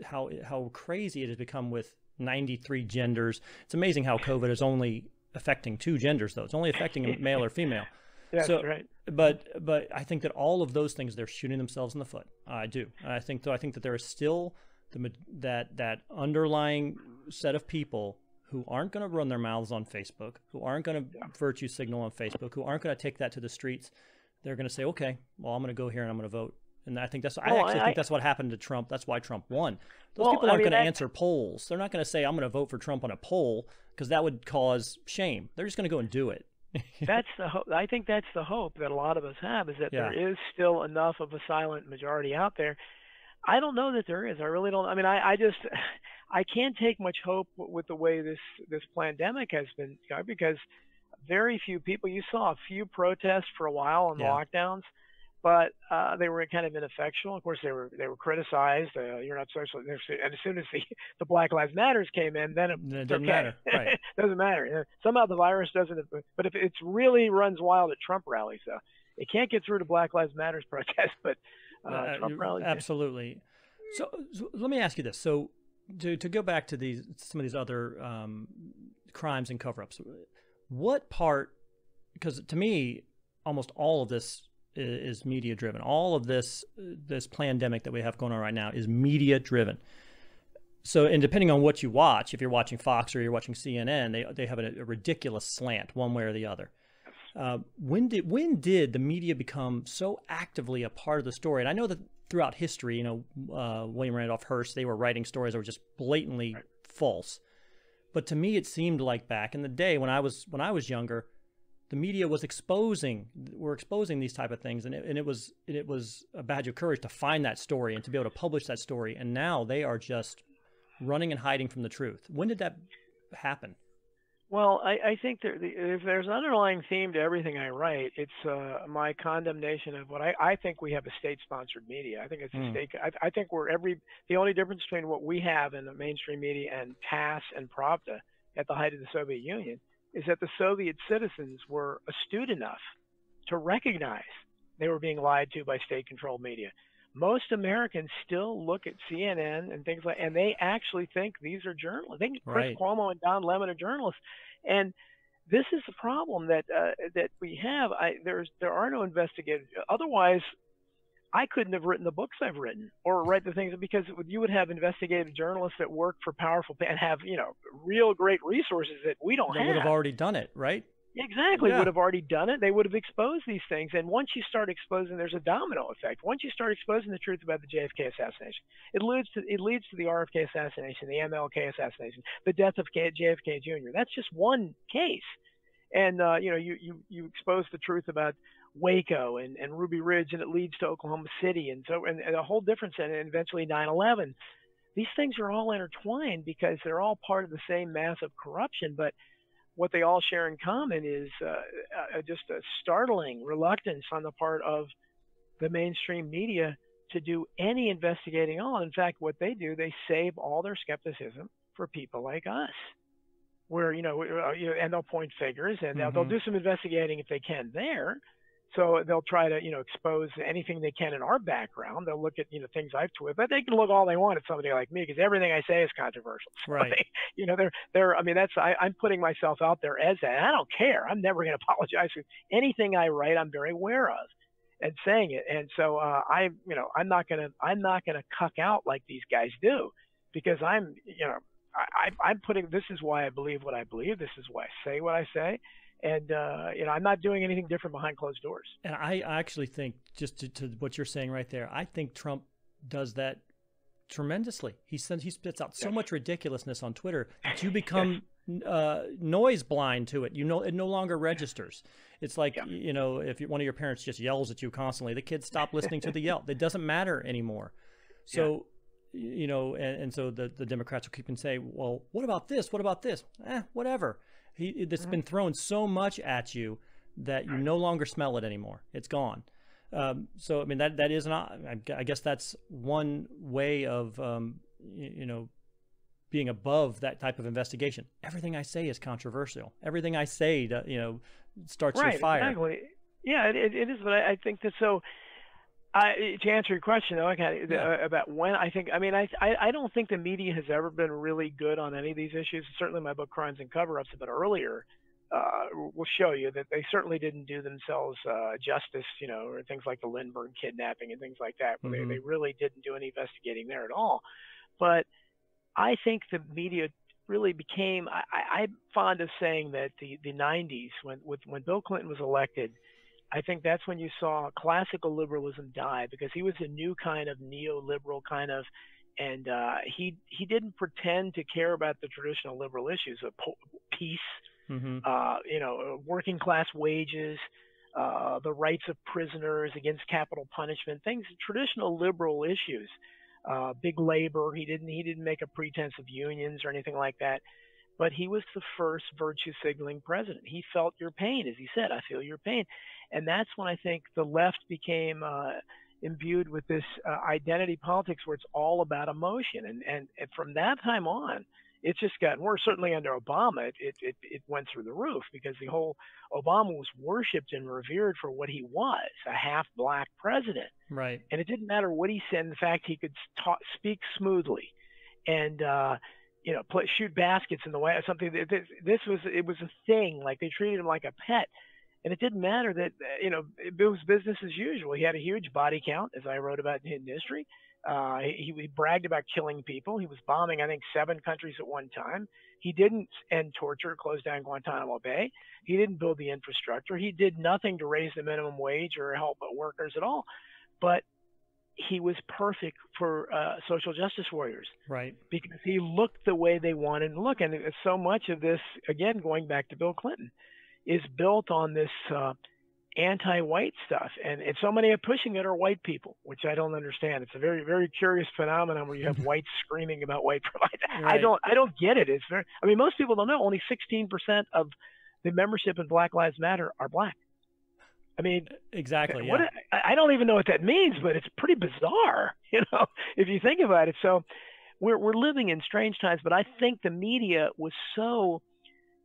how how crazy it has become with 93 genders. It's amazing how COVID is only affecting two genders though. It's only affecting male or female. That's so, right. But but I think that all of those things they're shooting themselves in the foot. I do. I think though I think that there is still the that that underlying set of people who aren't going to run their mouths on Facebook, who aren't going to yeah. virtue signal on Facebook, who aren't going to take that to the streets. They're going to say, okay, well, I'm going to go here and I'm going to vote And I think that's well, I actually I, think that's what happened to Trump. That's why Trump won. Those well, people aren't going to answer polls. They're not going to say I'm going to vote for Trump on a poll because that would cause shame. They're just going to go and do it. that's the hope. I think that's the hope that a lot of us have is that yeah. there is still enough of a silent majority out there. I don't know that there is. I really don't. I mean, I, I just I can't take much hope with the way this this pandemic has been because very few people. You saw a few protests for a while on the yeah. lockdowns, but uh, they were kind of ineffectual. Of course, they were they were criticized. Uh, you're not social. And as soon as the, the Black Lives Matters came in, then it, it didn't okay. matter. Right. doesn't matter. Somehow the virus doesn't. But if it really runs wild at Trump rallies, though, it can't get through to Black Lives Matters protests. But uh, uh, Trump rallies, absolutely. So, so, let me ask you this. So to to go back to these some of these other um, crimes and cover-ups, what part? Because to me, almost all of this is media driven. All of this this pandemic that we have going on right now is media driven. So, and depending on what you watch, if you're watching Fox or you're watching CNN, they they have a, a ridiculous slant one way or the other. Uh, when did when did the media become so actively a part of the story? And I know that throughout history, you know, uh, William Randolph Hearst, they were writing stories that were just blatantly right. false. But to me, it seemed like back in the day when I was when I was younger, the media was exposing were exposing these type of things and it, and it was it was a badge of courage to find that story and to be able to publish that story and now they are just running and hiding from the truth when did that happen well i, I think there, if there's an underlying theme to everything i write it's uh, my condemnation of what I, I think we have a state sponsored media i think it's a mm. state I, I think we're every the only difference between what we have in the mainstream media and TASS and Pravda at the height of the soviet union is that the Soviet citizens were astute enough to recognize they were being lied to by state-controlled media. Most Americans still look at CNN and things like, and they actually think these are journalists. They think Chris right. Cuomo and Don Lemon are journalists, and this is the problem that uh, that we have. I, there's there are no investigative. Otherwise, I couldn't have written the books I've written or write the things because you would have investigative journalists that work for powerful and have you know real great resources that we don't have. they have. would have already done it, right? Exactly, yeah. would have already done it. They would have exposed these things, and once you start exposing, there's a domino effect. Once you start exposing the truth about the JFK assassination, it leads to it leads to the RFK assassination, the MLK assassination, the death of JFK Jr. That's just one case, and uh, you know you you you expose the truth about Waco and, and Ruby Ridge, and it leads to Oklahoma City, and so and, and a whole different set, and eventually 9/11. These things are all intertwined because they're all part of the same mass of corruption, but what they all share in common is uh, uh, just a startling reluctance on the part of the mainstream media to do any investigating on. In fact, what they do, they save all their skepticism for people like us, where you know, uh, you know and they'll point figures and mm-hmm. they'll, they'll do some investigating if they can there, so they'll try to, you know, expose anything they can in our background. They'll look at, you know, things I've tweeted, but they can look all they want at somebody like me because everything I say is controversial. So right. They, you know, they're, they're, I mean, that's, I, I'm putting myself out there as that. I don't care. I'm never going to apologize for anything I write. I'm very aware of and saying it. And so, uh, I, you know, I'm not going to, I'm not going to cuck out like these guys do because I'm, you know, I, I'm putting, this is why I believe what I believe. This is why I say what I say and uh, you know i'm not doing anything different behind closed doors. And i actually think just to, to, what you're saying right there i think trump does that tremendously. He sends he spits out so yes. much ridiculousness on twitter that you become yes. uh, noise blind to it. You know it no longer registers. It's like yeah. you know if one of your parents just yells at you constantly the kids stop listening to the yell. It doesn't matter anymore. So yeah. you know and, and so the, the democrats will keep and say well what about this? What about this? Eh, whatever he, it's mm-hmm. been thrown so much at you that you no longer smell it anymore. It's gone. Um, so I mean that that is not. I guess that's one way of um, you, you, know being above that type of investigation. Everything I say is controversial. Everything I say, to, you know, starts right, your fire. Exactly. Yeah, it, it is. But I, I think that so. I, to answer your question though, okay, yeah. uh, about when I think, I mean, I, I I don't think the media has ever been really good on any of these issues. Certainly, my book Crimes and Cover-ups, a bit earlier, uh, will show you that they certainly didn't do themselves uh, justice, you know, or things like the Lindbergh kidnapping and things like that. Mm-hmm. They they really didn't do any investigating there at all. But I think the media really became. I, I, I'm fond of saying that the the 90s when with, when Bill Clinton was elected I think that's when you saw classical liberalism die because he was a new kind of neoliberal kind of, and uh, he he didn't pretend to care about the traditional liberal issues of po- peace, mm-hmm. uh, you know, working class wages, uh, the rights of prisoners against capital punishment, things traditional liberal issues. Uh, big labor. He didn't he didn't make a pretense of unions or anything like that but he was the first virtue signaling president. He felt your pain, as he said, I feel your pain. And that's when I think the left became uh, imbued with this uh, identity politics where it's all about emotion. And, and, and, from that time on, it's just gotten worse. Certainly under Obama, it, it, it, it went through the roof because the whole Obama was worshipped and revered for what he was a half black president. Right. And it didn't matter what he said. In fact, he could talk, speak smoothly. And, uh, you know, play, shoot baskets in the way or something. This, this was it was a thing. Like they treated him like a pet, and it didn't matter that you know it was business as usual. He had a huge body count, as I wrote about in Hidden History. Uh, he, he bragged about killing people. He was bombing, I think, seven countries at one time. He didn't end torture, close down Guantanamo Bay. He didn't build the infrastructure. He did nothing to raise the minimum wage or help workers at all. But he was perfect for uh, social justice warriors. Right. Because he looked the way they wanted to look. And so much of this, again, going back to Bill Clinton, is built on this uh, anti-white stuff. And, and so many are pushing it are white people, which I don't understand. It's a very, very curious phenomenon where you have whites screaming about white. Right. I don't, I don't get it. It's very, I mean, most people don't know only 16% of the membership in Black Lives Matter are black. I mean, exactly. What, yeah. I don't even know what that means, but it's pretty bizarre, you know, if you think about it. So we're we're living in strange times, but I think the media was so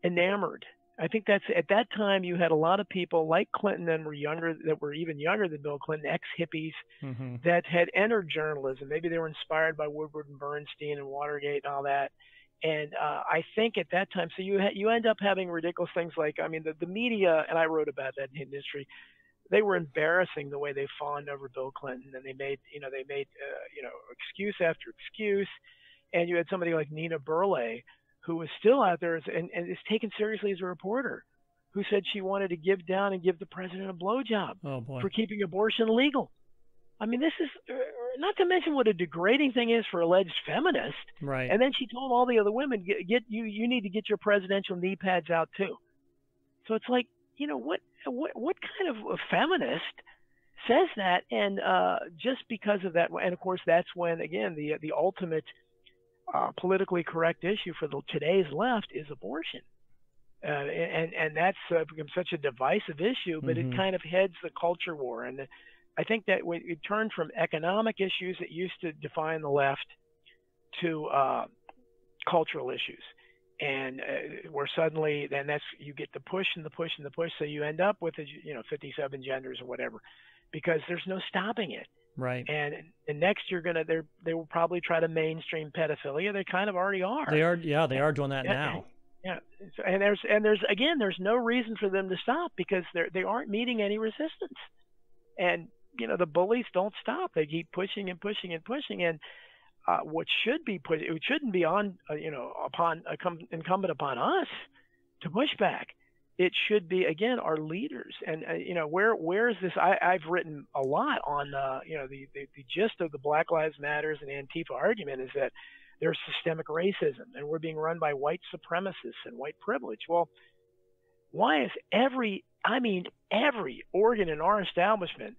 enamored. I think that's at that time you had a lot of people like Clinton and were younger that were even younger than Bill Clinton, ex hippies mm-hmm. that had entered journalism. Maybe they were inspired by Woodward and Bernstein and Watergate and all that. And uh, I think at that time, so you ha- you end up having ridiculous things like, I mean, the, the media, and I wrote about that in history. They were embarrassing the way they fawned over Bill Clinton, and they made, you know, they made, uh, you know, excuse after excuse. And you had somebody like Nina Burleigh, who was still out there and, and is taken seriously as a reporter, who said she wanted to give down and give the president a blowjob oh, for keeping abortion legal. I mean, this is uh, not to mention what a degrading thing is for alleged feminist. Right. And then she told all the other women, get, get you, you need to get your presidential knee pads out too. So it's like, you know, what, what, what kind of a feminist says that? And uh, just because of that, and of course, that's when again the the ultimate uh, politically correct issue for the today's left is abortion. Uh, and and that's uh, become such a divisive issue, but mm-hmm. it kind of heads the culture war. And I think that we, it turned from economic issues that used to define the left to uh, cultural issues, and uh, where suddenly then that's you get the push and the push and the push, so you end up with you know 57 genders or whatever, because there's no stopping it. Right. And and next you're gonna they they will probably try to mainstream pedophilia. They kind of already are. They are yeah they are doing that now. Yeah, and there's and there's again there's no reason for them to stop because they're they aren't meeting any resistance, and you know the bullies don't stop. They keep pushing and pushing and pushing, and uh, what should be put it shouldn't be on uh, you know upon uh, incumbent upon us to push back. It should be again our leaders, and uh, you know where where is this? I, I've written a lot on uh, you know the, the the gist of the Black Lives Matters and Antifa argument is that there's systemic racism and we're being run by white supremacists and white privilege. Well, why is every I mean every organ in our establishment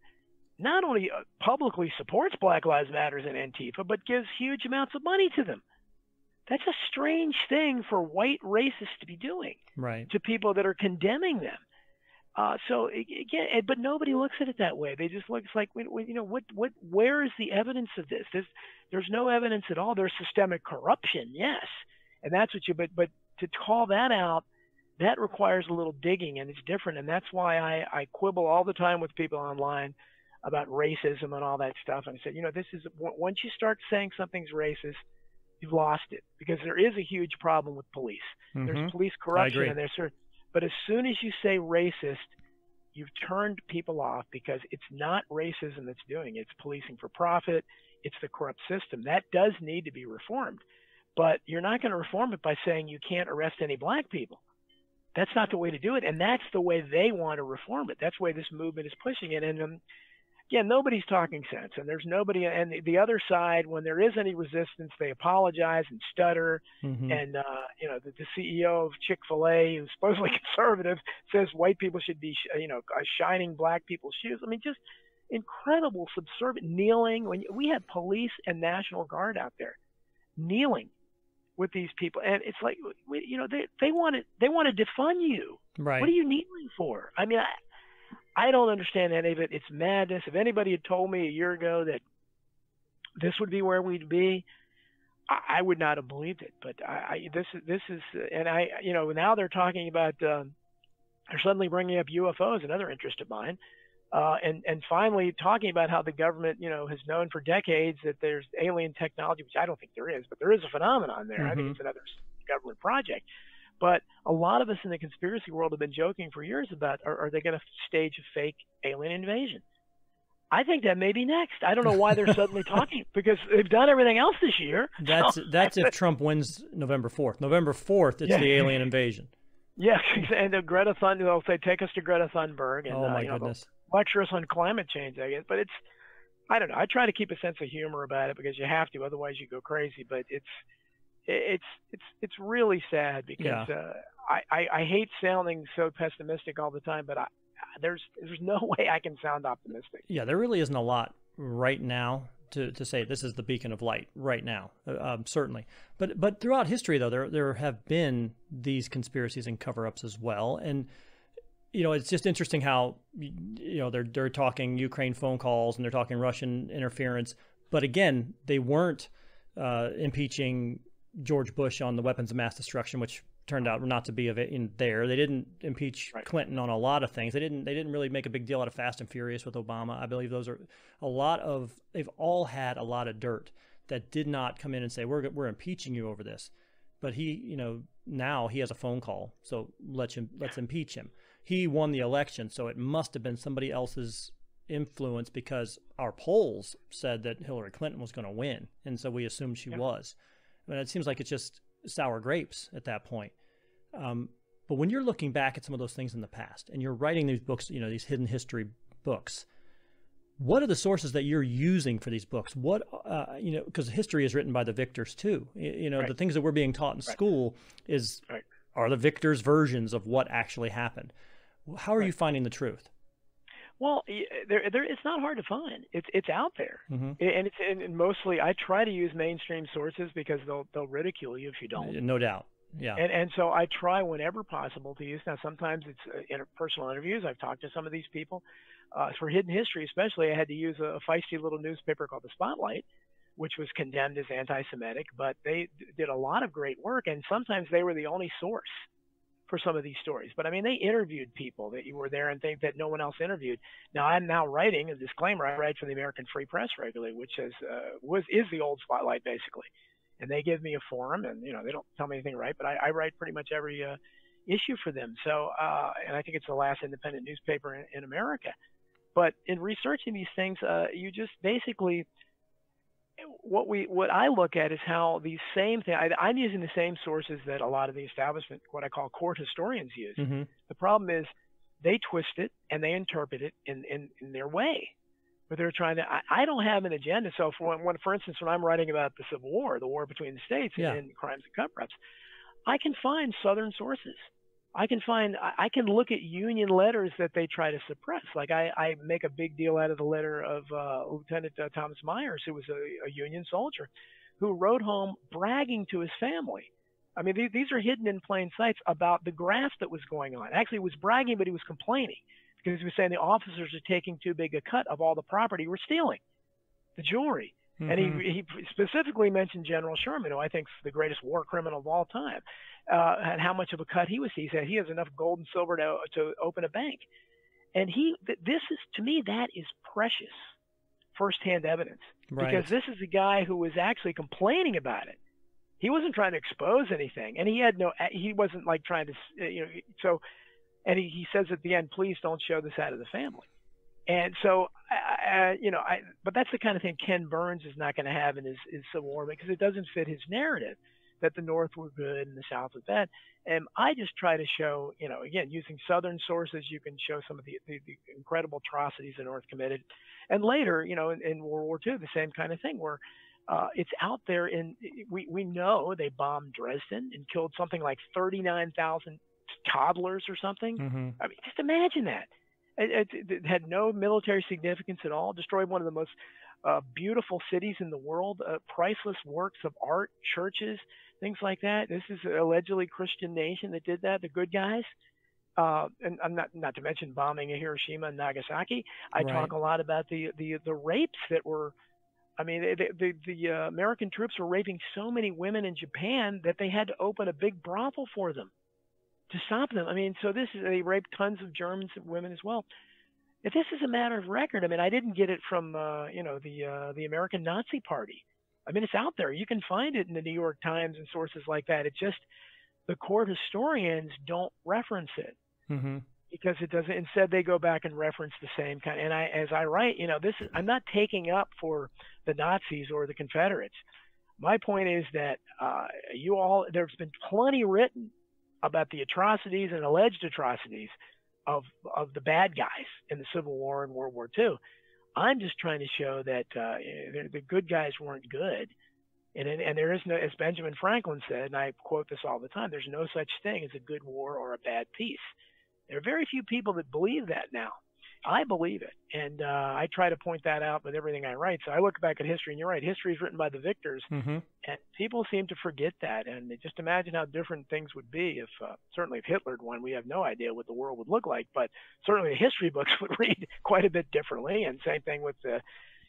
not only uh, publicly supports Black Lives Matters and Antifa, but gives huge amounts of money to them. That's a strange thing for white racists to be doing right. to people that are condemning them. Uh, so again, but nobody looks at it that way. They just look like, you know, what, what, where is the evidence of this? There's, there's no evidence at all. There's systemic corruption, yes, and that's what you. But, but to call that out, that requires a little digging, and it's different. And that's why I, I quibble all the time with people online about racism and all that stuff. And I said, you know, this is once you start saying something's racist, you've lost it because there is a huge problem with police. Mm-hmm. There's police corruption and there's but as soon as you say racist, you've turned people off because it's not racism that's doing it. It's policing for profit. It's the corrupt system. That does need to be reformed. But you're not going to reform it by saying you can't arrest any black people. That's not the way to do it, and that's the way they want to reform it. That's the way this movement is pushing it. And um, again, nobody's talking sense, and there's nobody. And the, the other side, when there is any resistance, they apologize and stutter. Mm-hmm. And uh, you know, the, the CEO of Chick Fil A, who's supposedly conservative, says white people should be, you know, shining black people's shoes. I mean, just incredible subservient kneeling. When we had police and National Guard out there kneeling with these people, and it's like, we, you know, they they want to they want to defund you. Right. What are you kneeling for? I mean, I, I don't understand any of it. It's madness. If anybody had told me a year ago that this would be where we'd be, I, I would not have believed it. But I, I, this is this is, and I, you know, now they're talking about. Um, they're suddenly bringing up UFOs, another interest of mine, uh, and and finally talking about how the government, you know, has known for decades that there's alien technology, which I don't think there is, but there is a phenomenon there. Mm-hmm. I think mm-hmm. it's another government project. But a lot of us in the conspiracy world have been joking for years about are, are they going to stage a fake alien invasion? I think that may be next. I don't know why they're suddenly talking because they've done everything else this year. That's so, that's if Trump wins November fourth. November fourth, it's yeah. the alien invasion. Yes, and Greta Thunberg. They'll say, "Take us to Greta Thunberg," and oh my uh, you know, goodness, lecture us on climate change. I guess, but it's I don't know. I try to keep a sense of humor about it because you have to, otherwise you go crazy. But it's it's it's it's really sad because yeah. uh, I, I I hate sounding so pessimistic all the time, but I there's there's no way I can sound optimistic. Yeah, there really isn't a lot right now to, to say this is the beacon of light right now, uh, um, certainly. But but throughout history, though, there there have been these conspiracies and cover-ups as well, and you know it's just interesting how you know they're they're talking Ukraine phone calls and they're talking Russian interference, but again, they weren't uh, impeaching George Bush on the weapons of mass destruction, which turned out not to be of it in there. They didn't impeach right. Clinton on a lot of things. They didn't. They didn't really make a big deal out of Fast and Furious with Obama. I believe those are a lot of. They've all had a lot of dirt that did not come in and say we're we're impeaching you over this. But he, you know, now he has a phone call, so let's him let's impeach him. He won the election, so it must have been somebody else's influence because our polls said that Hillary Clinton was going to win, and so we assumed she yeah. was. And it seems like it's just sour grapes at that point. Um, but when you're looking back at some of those things in the past and you're writing these books, you know, these hidden history books, what are the sources that you're using for these books? What, uh, you know, because history is written by the victors too. You know, right. the things that we're being taught in right. school is right. are the victors' versions of what actually happened. How are you finding the truth? Well, there, there, it's not hard to find. It's it's out there, mm-hmm. and it's and mostly I try to use mainstream sources because they'll they'll ridicule you if you don't. No doubt. Yeah. And and so I try whenever possible to use. Now sometimes it's uh, in personal interviews. I've talked to some of these people. Uh, for hidden history, especially, I had to use a, a feisty little newspaper called the Spotlight, which was condemned as anti-Semitic, but they d- did a lot of great work, and sometimes they were the only source for some of these stories. But I mean, they interviewed people that you were there and think that no one else interviewed. Now I'm now writing a disclaimer. I write for the American Free Press regularly, which is uh, was is the old Spotlight basically, and they give me a forum, and you know they don't tell me anything right, but I, I write pretty much every uh, issue for them. So uh, and I think it's the last independent newspaper in, in America. But in researching these things, uh, you just basically what we what I look at is how these same thing. I, am using the same sources that a lot of the establishment, what I call court historians, use. Mm-hmm. The problem is they twist it and they interpret it in in, in their way. But they're trying to. I, I, don't have an agenda. So for when, for instance, when I'm writing about the Civil War, the war between the states yeah. and, and crimes and cover-ups, I can find Southern sources. I can find I can look at union letters that they try to suppress. Like I, I make a big deal out of the letter of uh, Lieutenant uh, Thomas Myers, who was a, a, Union soldier, who wrote home bragging to his family. I mean, these, these are hidden in plain sight about the graft that was going on. Actually, he was bragging, but he was complaining because he was saying the officers are taking too big a cut of all the property we're stealing, the jewelry. Mm-hmm. And he, mm-hmm. he specifically mentioned General Sherman, who I think is the greatest war criminal of all time uh, and how much of a cut he was. He said he has enough gold and silver to to open a bank, and he this is to me that is precious firsthand evidence right. because this is a guy who was actually complaining about it. He wasn't trying to expose anything, and he had no. He wasn't like trying to, you know. So, and he, he says at the end, "Please don't show this out of the family." And so, uh, you know, I, but that's the kind of thing Ken Burns is not going to have in his, his Civil War because it doesn't fit his narrative that the North were good and the South was bad. And I just try to show, you know, again, using Southern sources, you can show some of the, the, the incredible atrocities the North committed. And later, you know, in, in World War II, the same kind of thing where uh, it's out there. In we we know they bombed Dresden and killed something like 39,000 toddlers or something. Mm-hmm. I mean, just imagine that. It, it, it, had no military significance at all. Destroyed one of the most uh, beautiful cities in the world, uh, priceless works of art, churches, things like that. This is allegedly Christian nation that did that. The good guys. Uh, and I'm not not to mention bombing in Hiroshima and Nagasaki. I right. talk a lot about the the the rapes that were. I mean, the the, the uh, American troops were raping so many women in Japan that they had to open a big brothel for them to stop them. I mean, so this is they raped tons of Germans women as well. If this is a matter of record, I mean, I didn't get it from uh, you know the uh, the American Nazi Party. I mean, it's out there. You can find it in the New York Times and sources like that. It's just the court historians don't reference it mm-hmm. because it doesn't. Instead, they go back and reference the same kind. And I, as I write, you know, this is I'm not taking up for the Nazis or the Confederates. My point is that uh, you all there's been plenty written about the atrocities and alleged atrocities of of the bad guys in the Civil War and World War II. I'm just trying to show that uh, the good guys weren't good, and and there is no, as Benjamin Franklin said, and I quote this all the time: "There's no such thing as a good war or a bad peace." There are very few people that believe that now. I believe it, and uh, I try to point that out with everything I write. So I look back at history, and you're right. History is written by the victors, mm-hmm. and people seem to forget that. And just imagine how different things would be if, uh, certainly, if Hitler had won. We have no idea what the world would look like, but certainly the history books would read quite a bit differently. And same thing with the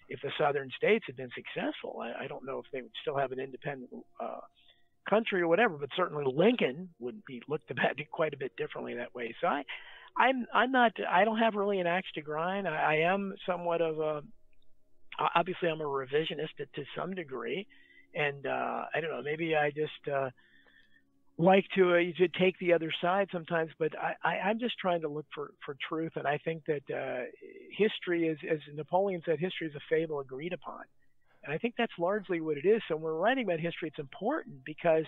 if the southern states had been successful. I, I don't know if they would still have an independent. Uh, country or whatever, but certainly Lincoln would be looked at quite a bit differently that way. So I, I'm I'm not I don't have really an axe to grind. I, I am somewhat of a obviously I'm a revisionist to, to some degree, and uh, I don't know maybe I just uh, like to uh, to take the other side sometimes, but I, I I'm just trying to look for for truth, and I think that uh, history is as Napoleon said, history is a fable agreed upon, and I think that's largely what it is. So when we're writing about history, it's important because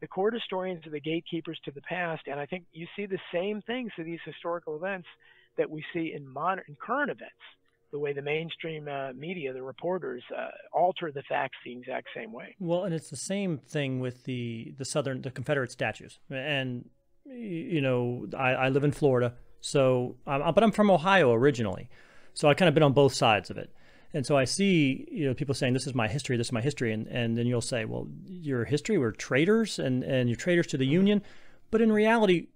the court historians are the gatekeepers to the past, and I think you see the same things to these historical events that we see in modern in current events. The way the mainstream uh, media, the reporters, uh, alter the facts the exact same way. Well, and it's the same thing with the the Southern, the Confederate statues. And you know, I, I live in Florida, so um, but I'm from Ohio originally, so I kind of been on both sides of it. And so I see, you know, people saying, this is my history, this is my history. And, and then you'll say, well, your history, we're traitors and, and you're traitors to the mm-hmm. Union. But in reality,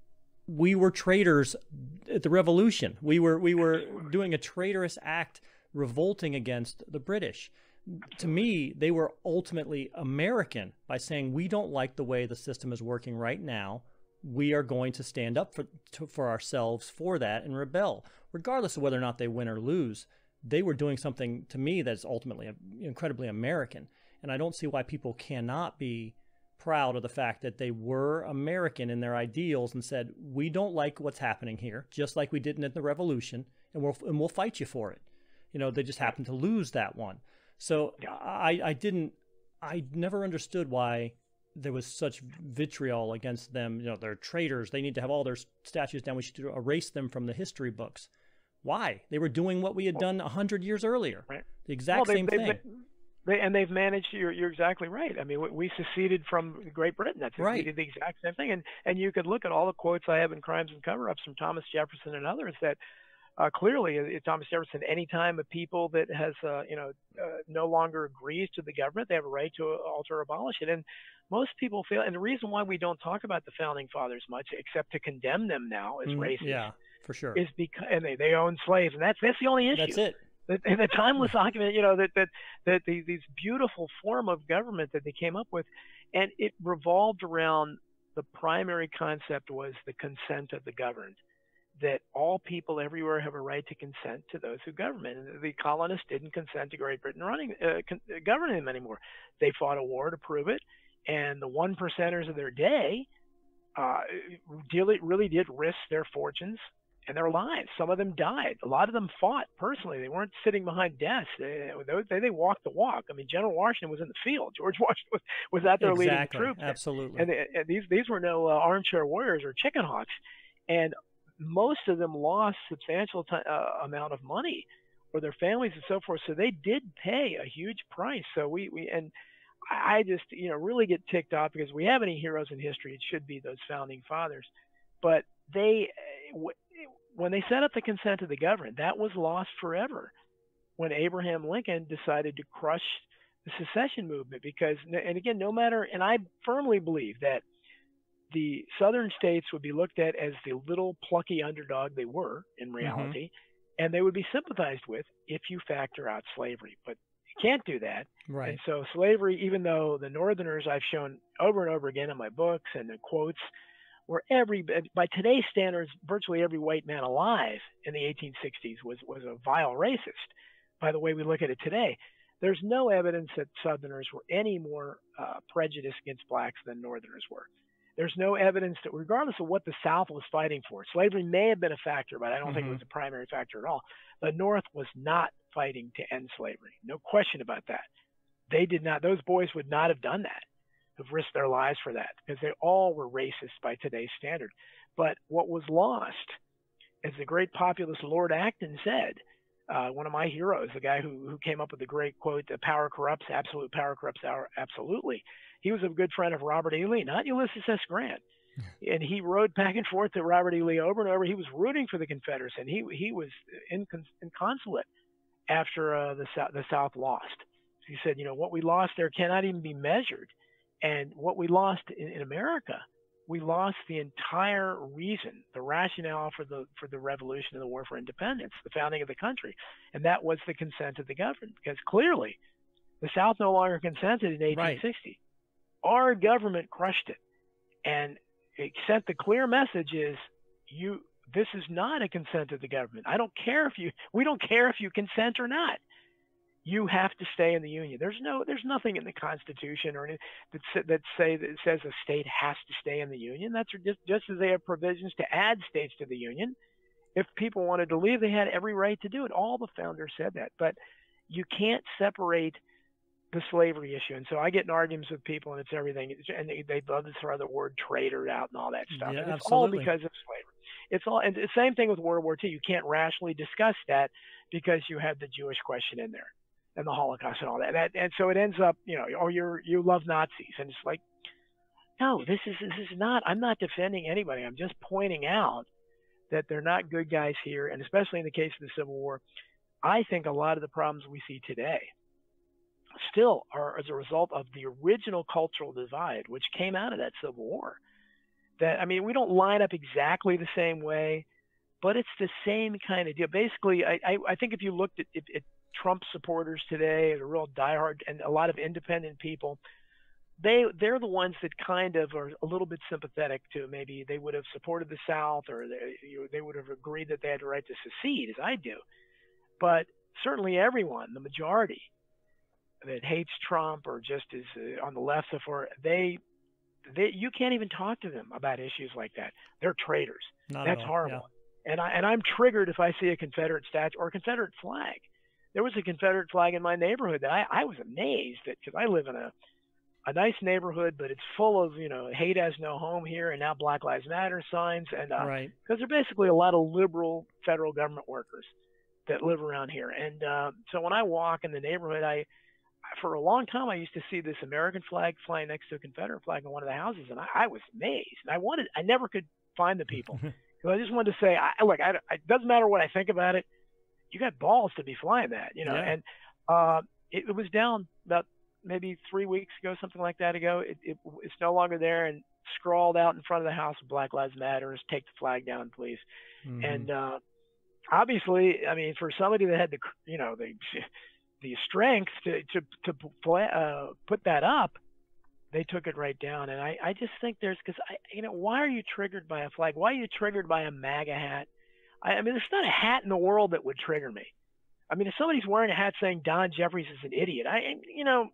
we were traitors at the revolution. We were, we were doing a traitorous act revolting against the British. To me, they were ultimately American by saying, we don't like the way the system is working right now. We are going to stand up for, to, for ourselves for that and rebel, regardless of whether or not they win or lose they were doing something to me that's ultimately uh, incredibly American. And I don't see why people cannot be proud of the fact that they were American in their ideals and said, we don't like what's happening here, just like we didn't in the revolution, and we'll, and we'll fight you for it. You know, they just happened to lose that one. So I, I didn't, I never understood why there was such vitriol against them. You know, they're traitors. They need to have all their statues down. We should erase them from the history books. Why? They were doing what we had done a hundred years earlier. Right. The exact well, they, same they, thing. They, and they've managed. You're, you're exactly right. I mean, we, we seceded from Great Britain. That's right. Did the exact same thing. And and you could look at all the quotes I have in Crimes and Cover-ups from Thomas Jefferson and others that uh, clearly uh, Thomas Jefferson. any time a people that has uh, you know uh, no longer agrees to the government, they have a right to alter or abolish it. And most people feel. And the reason why we don't talk about the founding fathers much, except to condemn them now as mm, racist. Yeah for sure. Is because and they, they own slaves, and that's that's the only issue. That's it. In the timeless document, you know that that that the, these beautiful form of government that they came up with, and it revolved around the primary concept was the consent of the governed that all people everywhere have a right to consent to those who govern them. The colonists didn't consent to Great Britain running uh, con- governing them anymore. They fought a war to prove it, and the one percenters of their day uh, really, really did risk their fortunes and their lives. Some of them died. A lot of them fought personally. They weren't sitting behind desks. They, they, they walked the walk. I mean, General Washington was in the field. George Washington was, was out there exactly. leading the troops. Absolutely. And, and these these were no uh, armchair warriors or chicken hawks. And most of them lost substantial t- uh, amount of money or their families and so forth. So they did pay a huge price. So we, we and I just you know really get ticked off because we have any heroes in history. It should be those founding fathers, but they when they set up the consent of the government, that was lost forever. When Abraham Lincoln decided to crush the secession movement, because and again, no matter and I firmly believe that the southern states would be looked at as the little plucky underdog they were in reality, mm-hmm. and they would be sympathized with if you factor out slavery. But you can't do that. Right. And so slavery, even though the Northerners I've shown over and over again in my books and the quotes, where every by today's standards, virtually every white man alive in the 1860s was was a vile racist. By the way we look at it today, there's no evidence that Southerners were any more uh, prejudiced against blacks than Northerners were. There's no evidence that, regardless of what the South was fighting for, slavery may have been a factor, but I don't mm-hmm. think it was a primary factor at all. The North was not fighting to end slavery. No question about that. They did not, those boys would not have done that, have risked their lives for that, because they all were racist by today's standard. But what was lost, as the great populist Lord Acton said, uh, one of my heroes, the guy who, who came up with the great quote, "The power corrupts, absolute power corrupts absolutely." He was a good friend of Robert E. Lee, not Ulysses S. Grant, and he rode back and forth to Robert E. Lee over and over. He was rooting for the Confederates, and he he was inconsolate after uh, the the South lost. He said, "You know what we lost there cannot even be measured, and what we lost in, in America." we lost the entire reason, the rationale for the for the revolution and the war for independence, the founding of the country, and that was the consent of the government. Because clearly, the South no longer consented in 1860. Right. Our government crushed it, and it sent the clear message: is you this is not a consent of the government. I don't care if you we don't care if you consent or not you have to stay in the union. There's no, there's nothing in the Constitution or that that say that says a state has to stay in the union. That's just just as they have provisions to add states to the union. If people wanted to leave, they had every right to do it. All the founders said that, but you can't separate the slavery issue. And so I get in arguments with people, and it's everything. And they, they love to throw the word traitor out and all that stuff. Yeah, and it's absolutely. all because of slavery. It's all, and the same thing with World War II. You can't rationally discuss that because you have the Jewish question in there and the Holocaust and all that. that and so it ends up, you know, oh, you're you love Nazis, and it's like, no, this is this is not. I'm not defending anybody. I'm just pointing out that they're not good guys here, and especially in the case of the Civil War, I think a lot of the problems we see today still are as a result of the original cultural divide, which came out of that Civil War. That I mean, we don't line up exactly the same way, but it's the same kind of deal. Basically, I I, I think if you looked at, at Trump supporters today, a real diehard, and a lot of independent people, they they're the ones that kind of are a little bit sympathetic to maybe they would have supported the South or they, you know, they would have agreed that they had the right to secede, as I do. But certainly everyone, the majority that hates Trump or just is uh, on the left so far, they they you can't even talk to them about issues like that. They're traitors. Not That's horrible. Yeah. And I and I'm triggered if I see a Confederate statue or a Confederate flag there was a Confederate flag in my neighborhood that I, I was amazed at because I live in a a nice neighborhood, but it's full of you know hate has no home here, and now Black Lives Matter signs, and uh, right. because there are basically a lot of liberal federal government workers that live around here, and uh, so when I walk in the neighborhood, I for a long time I used to see this American flag flying next to a Confederate flag in one of the houses, and I, I was amazed. And I wanted, I never could find the people because I just wanted to say, I, look, I, it doesn't matter what I think about it you got balls to be flying that, you know. Yeah. And uh, it, it was down about maybe three weeks ago, something like that ago. It, it, it's no longer there and scrawled out in front of the house Black Lives Matter take the flag down, please. Mm-hmm. And uh, obviously, I mean, for somebody that had the, you know, the the strength to to to play, uh, put that up, they took it right down. And I I just think there's because I you know why are you triggered by a flag? Why are you triggered by a MAGA hat? I, I mean, there's not a hat in the world that would trigger me. I mean, if somebody's wearing a hat saying Don Jeffries is an idiot, I, you know,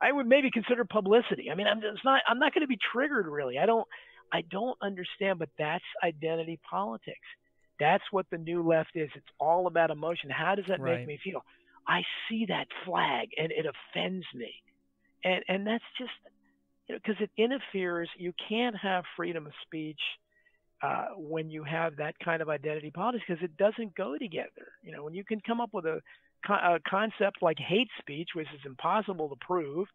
I would maybe consider publicity. I mean, I'm just not, I'm not going to be triggered really. I don't, I don't understand, but that's identity politics. That's what the new left is. It's all about emotion. How does that Right. make me feel? I see that flag and it offends me. And and that's just you know because it interferes. You can't have freedom of speech uh, when you have that kind of identity politics because it doesn't go together. You know, when you can come up with a, a concept like hate speech, which is impossible to prove,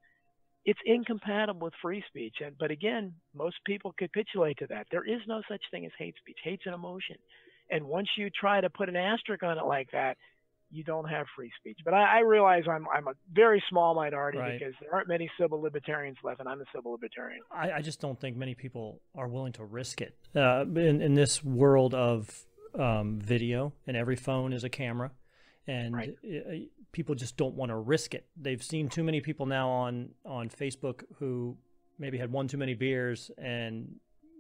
it's incompatible with free speech. And but again, most people capitulate to that. There is no such thing as hate speech. Hate's an emotion, and once you try to put an asterisk on it like that, you don't have free speech. But I, I realize I'm I'm a very small minority Right. because there aren't many civil libertarians left, and I'm a civil libertarian. I, I just don't think many people are willing to risk it uh, in in this world of um, video, and every phone is a camera, and Right. uh, people just don't want to risk it. They've seen too many people now on on Facebook who maybe had one too many beers and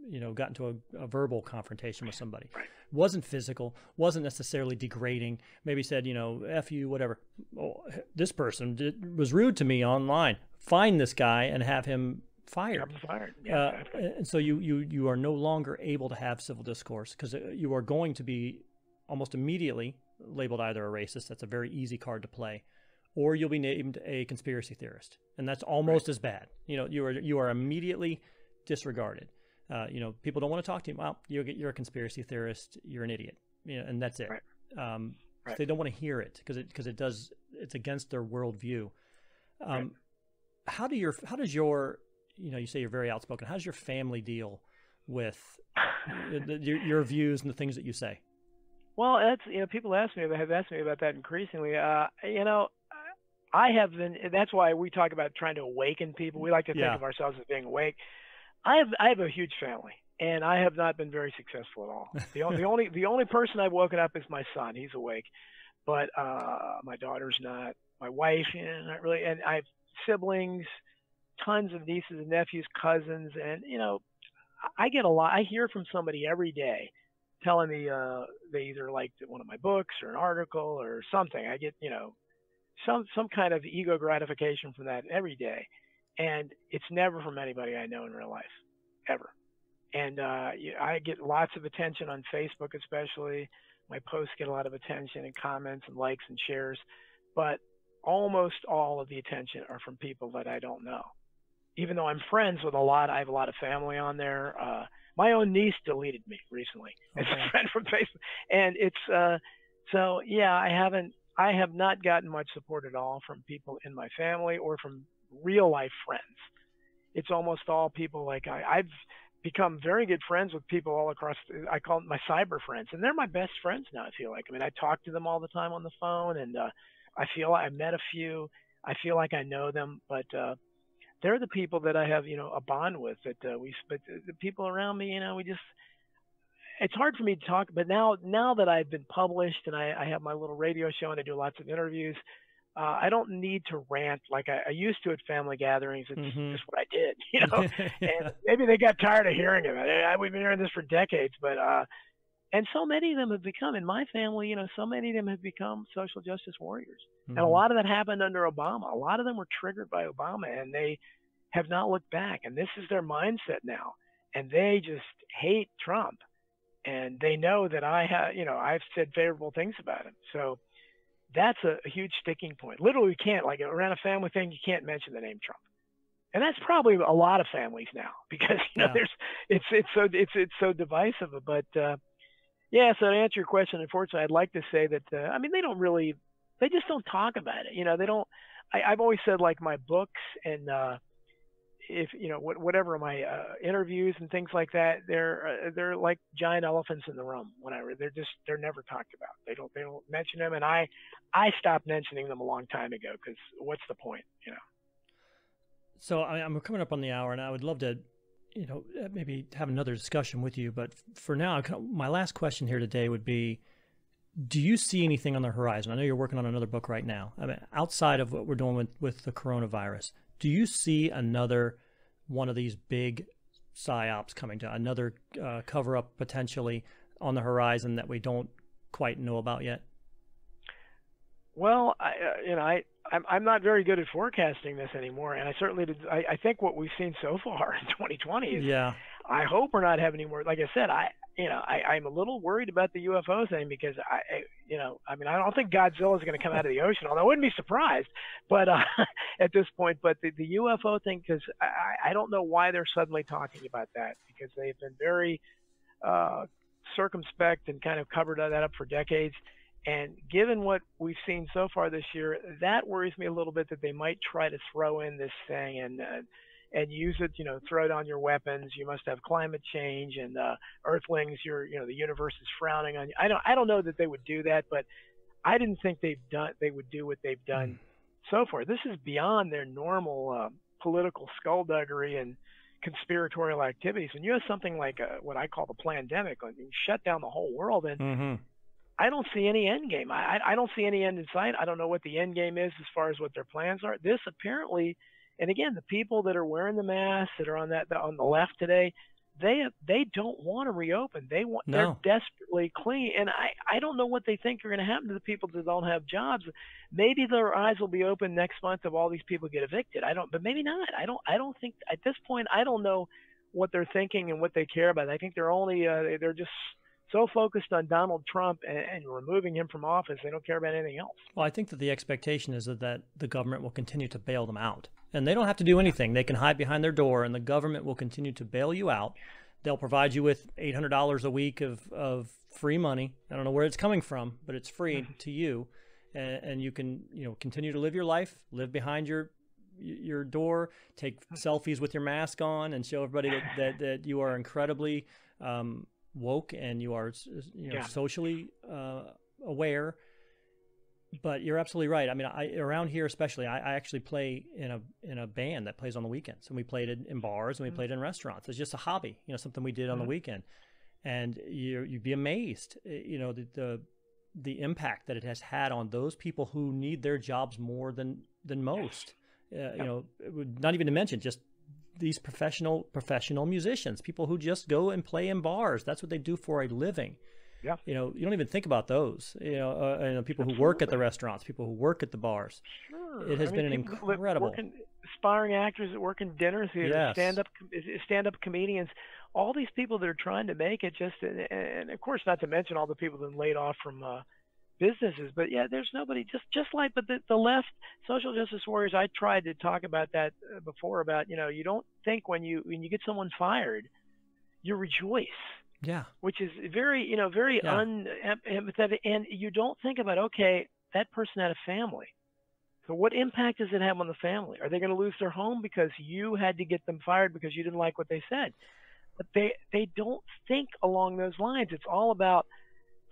you know got into a, a verbal confrontation with somebody. Right. wasn't physical, wasn't necessarily degrading. Maybe said, you know, "f you," whatever. Oh, this person did, was rude to me online. Find this guy and have him fired. Fired. Yeah, Uh, exactly. and so you, you you are no longer able to have civil discourse because you are going to be almost immediately labeled either a racist. That's a very easy card to play, or you'll be named a conspiracy theorist, and that's almost as bad. You know, you are you are immediately disregarded. Uh, you know, people don't want to talk to you. Well, you're you're a conspiracy theorist. You're an idiot. You know, and that's it. Right. Um, Right. They don't want to hear it because it because it does it's against their worldview. Um, Right. How do your how does your you know you say you're very outspoken. How does your family deal with the- your, your views and the things that you say? Well, that's you know people ask me have asked me about that increasingly. Uh, you know, I have been. That's why we talk about trying to awaken people. We like to think Yeah. of ourselves as being awake. I have I have a huge family, and I have not been very successful at all. The, the only the only person I've woken up is my son. He's awake, but uh, my daughter's not. My wife, you know, not really. And I have siblings, tons of nieces and nephews, cousins, and you know, I I get a lot. I hear from somebody every day telling me uh, they either liked one of my books or an article or something. I get you know some some kind of ego gratification from that every day, and it's never from anybody I know in real life, ever. And uh, I get lots of attention on Facebook, especially. My posts get a lot of attention and comments and likes and shares, but almost all of the attention are from people that I don't know. Even though I'm friends with a lot, I have a lot of family on there. Uh, my own niece deleted me recently as a friend from Facebook, and it's uh, so yeah. I haven't, I have not gotten much support at all from people in my family or from real life friends. It's almost all people like I, I've become very good friends with people all across. I call them my cyber friends, and they're my best friends now. I feel like. I mean, I talk to them all the time on the phone, and uh, I feel I met a few. I feel like I know them, but uh, they're the people that I have, you know, a bond with. That uh, we, but the people around me, you know, we just. It's hard for me to talk, but now, now that I've been published and I, I have my little radio show and I do lots of interviews, uh, I don't need to rant like I, I used to at family gatherings. It's Mhm. just what I did, you know Yeah. and maybe they got tired of hearing it. I, we've been hearing this for decades, but uh, and so many of them have become in my family. You know, so many of them have become social justice warriors, and a Mhm. lot of that happened under Obama. A lot of them were triggered by Obama, and they have not looked back. And this is their mindset now, and they just hate Trump, and they know that I have, you know, I've said favorable things about him. So that's a, a huge sticking point. Literally, you can't like around a family thing, you can't mention the name Trump and that's probably a lot of families now because you know Yeah. there's it's it's so it's it's so divisive but uh yeah so to answer your question unfortunately i'd like to say that uh, i mean they don't really they just don't talk about it you know they don't I, i've always said like my books and uh if you know what, whatever my uh, interviews and things like that they're uh, they're like giant elephants in the room whenever they're just they're never talked about they don't they don't mention them and i i stopped mentioning them a long time ago because what's the point you know So I, I'm coming up on the hour, and I would love to, you know, uh, maybe have another discussion with you. But for now, my last question here today would be: Do you see anything on the horizon? I know you're working on another book right now. I mean, outside of what we're doing with with the coronavirus, do you see another one of these big psyops coming to another uh, cover up potentially on the horizon that we don't quite know about yet? Well, I, uh, you know, I I'm, I'm not very good at forecasting this anymore, and I certainly did. I, I think what we've seen so far in 2020 is. Yeah, I hope we're not having any more. Like I said, I you know, I, I'm a little worried about the UFO thing because I, I you know, I mean, I don't think Godzilla is going to come out of the ocean, although I wouldn't be surprised. But uh, at this point, but the, the UFO thing, because I, I don't know why they're suddenly talking about that because they've been very uh, circumspect and kind of covered that up for decades. And given what we've seen so far this year, that worries me a little bit that they might try to throw in this thing and uh, and use it, you know, throw it on your weapons. You must have climate change and uh, Earthlings. You're, you know, the universe is frowning on you. I don't, I don't know that they would do that, but I didn't think they've done, they would do what they've done mm. so far. This is beyond their normal uh, political skullduggery and conspiratorial activities. When you have something like a, what I call the pandemic, like you shut down the whole world, and mm-hmm. I don't see any end game. I, I don't see any end in sight. I don't know what the end game is as far as what their plans are. This apparently and again, the people that are wearing the masks that are on that on the left today, they they don't want to reopen. They want no. they're desperately clean, and I I don't know what they think are going to happen to the people that don't have jobs. Maybe their eyes will be open next month if all these people get evicted. I don't, but maybe not. I don't I don't think at this point I don't know what they're thinking and what they care about. I think they're only uh, they're just so focused on Donald Trump and, and, removing him from office, they don't care about anything else. Well, I think that the expectation is that, that the government will continue to bail them out. And they don't have to do anything. They can hide behind their door, and the government will continue to bail you out. They'll provide you with $800 a week of, of free money. I don't know where it's coming from, but it's free mm-hmm. to you. And, and you can, you know, continue to live your life, live behind your your door, take selfies with your mask on, and show everybody that, that, that you are incredibly um, woke and you are you know yeah. socially uh, aware but you're absolutely right. I mean, I around here especially, I, I, actually play in a in a band that plays on the weekends, and we played it in bars and we mm-hmm. played in restaurants. It's just a hobby, you know, something we did mm-hmm. on the mm-hmm. weekend, and you you'd be amazed, eh, you know, the, the the impact that it has had on those people who need their jobs more than than most. Uh. You know, not even to mention just these professional professional musicians, people who just go and play in bars. That's what they do for a living. Yeah. You know, you don't even think about those. You know, uh, you know people Absolutely. who work at the restaurants, people who work at the bars. Sure. It has I been an incredible. Working, aspiring actors that work in dinner theaters, yes. stand up stand up comedians, all these people that are trying to make it. Just and, and of course, not to mention all the people that are laid off from. Uh, businesses but yeah there's nobody just just like but the, the left social justice warriors i tried to talk about that uh, before about you know you don't think when you when you get someone fired you rejoice yeah. Which is very, you know, very yeah. unempathetic. And you don't think about, okay, that person had a family. So what impact does it have on the family? Are they going to lose their home because you had to get them fired because you didn't like what they said? But they they don't think along those lines. It's all about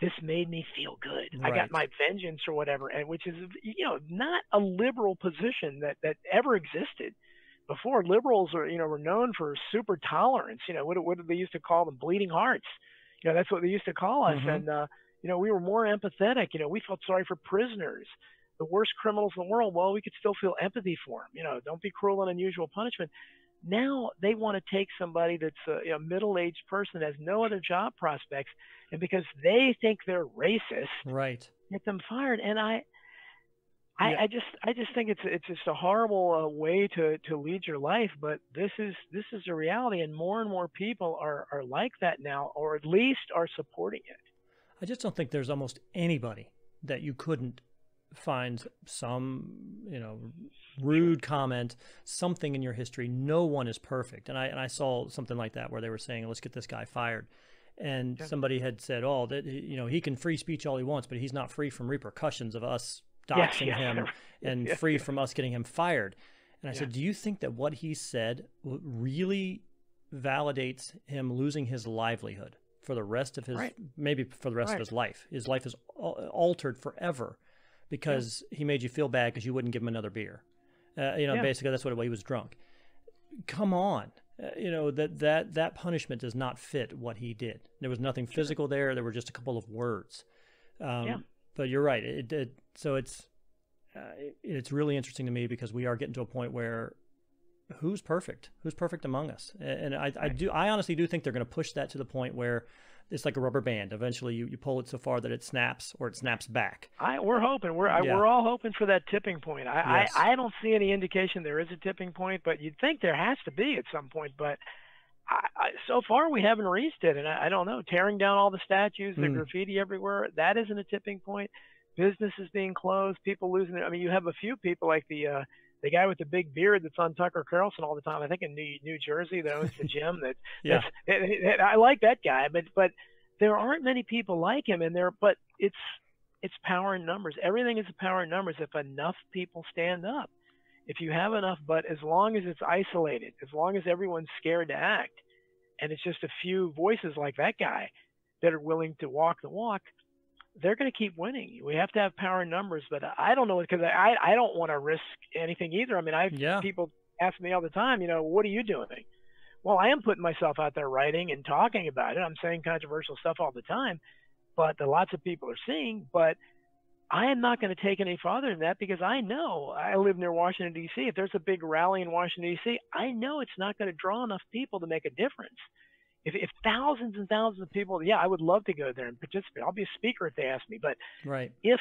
this made me feel good. Right. I got my vengeance or whatever, and which is you know not a liberal position that that ever existed before liberals are you know were known for super tolerance you know what what did they used to call them bleeding hearts you know that's what they used to call us mm-hmm. and uh you know we were more empathetic you know we felt sorry for prisoners the worst criminals in the world well we could still feel empathy for them you know don't be cruel and unusual punishment now they want to take somebody that's a know, middle-aged person that has no other job prospects and because they think they're racist right get them fired and i I, yeah. I just I just think it's it's just a horrible uh, way to to lead your life, but this is this is a reality, and more and more people are are like that now, or at least are supporting it. I just don't think there's almost anybody that you couldn't find some you know rude comment, something in your history. No one is perfect, and I and I saw something like that where they were saying, "Let's get this guy fired." And yeah. somebody had said, "Oh, that you know he can free speech all he wants, but he's not free from repercussions of us doxing yes, him and free from us getting him fired. And I said, Do you think that what he said really validates him losing his livelihood for the rest of his, right. maybe for the rest right. of his life? His life is altered forever because yeah. he made you feel bad because you wouldn't give him another beer. Uh, you know, yeah. basically that's what it was. He was drunk. Come on. Uh, you know that that that punishment does not fit what he did. There was nothing physical there. There were just a couple of words. Um, yeah. But you're right. It, it so it's uh, it, it's really interesting to me because we are getting to a point where who's perfect? Who's perfect among us? And I, I do I honestly do think they're going to push that to the point where it's like a rubber band. Eventually, you, you pull it so far that it snaps or it snaps back. I, we're hoping. We're yeah. we're all hoping for that tipping point. I, yes. I I don't see any indication there is a tipping point, but you'd think there has to be at some point. But I, I, so far we haven't reached it, and I, I don't know. Tearing down all the statues, the Mm. graffiti everywhere, that isn't a tipping point. Businesses being closed, people losing. Their, I mean, you have a few people like the uh, the guy with the big beard that's on Tucker Carlson all the time. I think in New, New Jersey that owns the gym. That Yeah. that's, it, it, I like that guy, but but there aren't many people like him, and there. But it's it's power in numbers. Everything is a power in numbers. If enough people stand up, if you have enough, but as long as it's isolated, as long as everyone's scared to act, and it's just a few voices like that guy that are willing to walk the walk, they're going to keep winning. We have to have power in numbers, but I don't know because I I don't want to risk anything either. I mean, I've Yeah. people ask me all the time, you know, what are you doing? Well, I am putting myself out there writing and talking about it. I'm saying controversial stuff all the time, but that lots of people are seeing. But I am not going to take any farther than that because I know I live near Washington D.C. If there's a big rally in Washington D.C., I know it's not going to draw enough people to make a difference. If, if thousands and thousands of people, yeah, I would love to go there and participate. I'll be a speaker if they ask me. But Right. if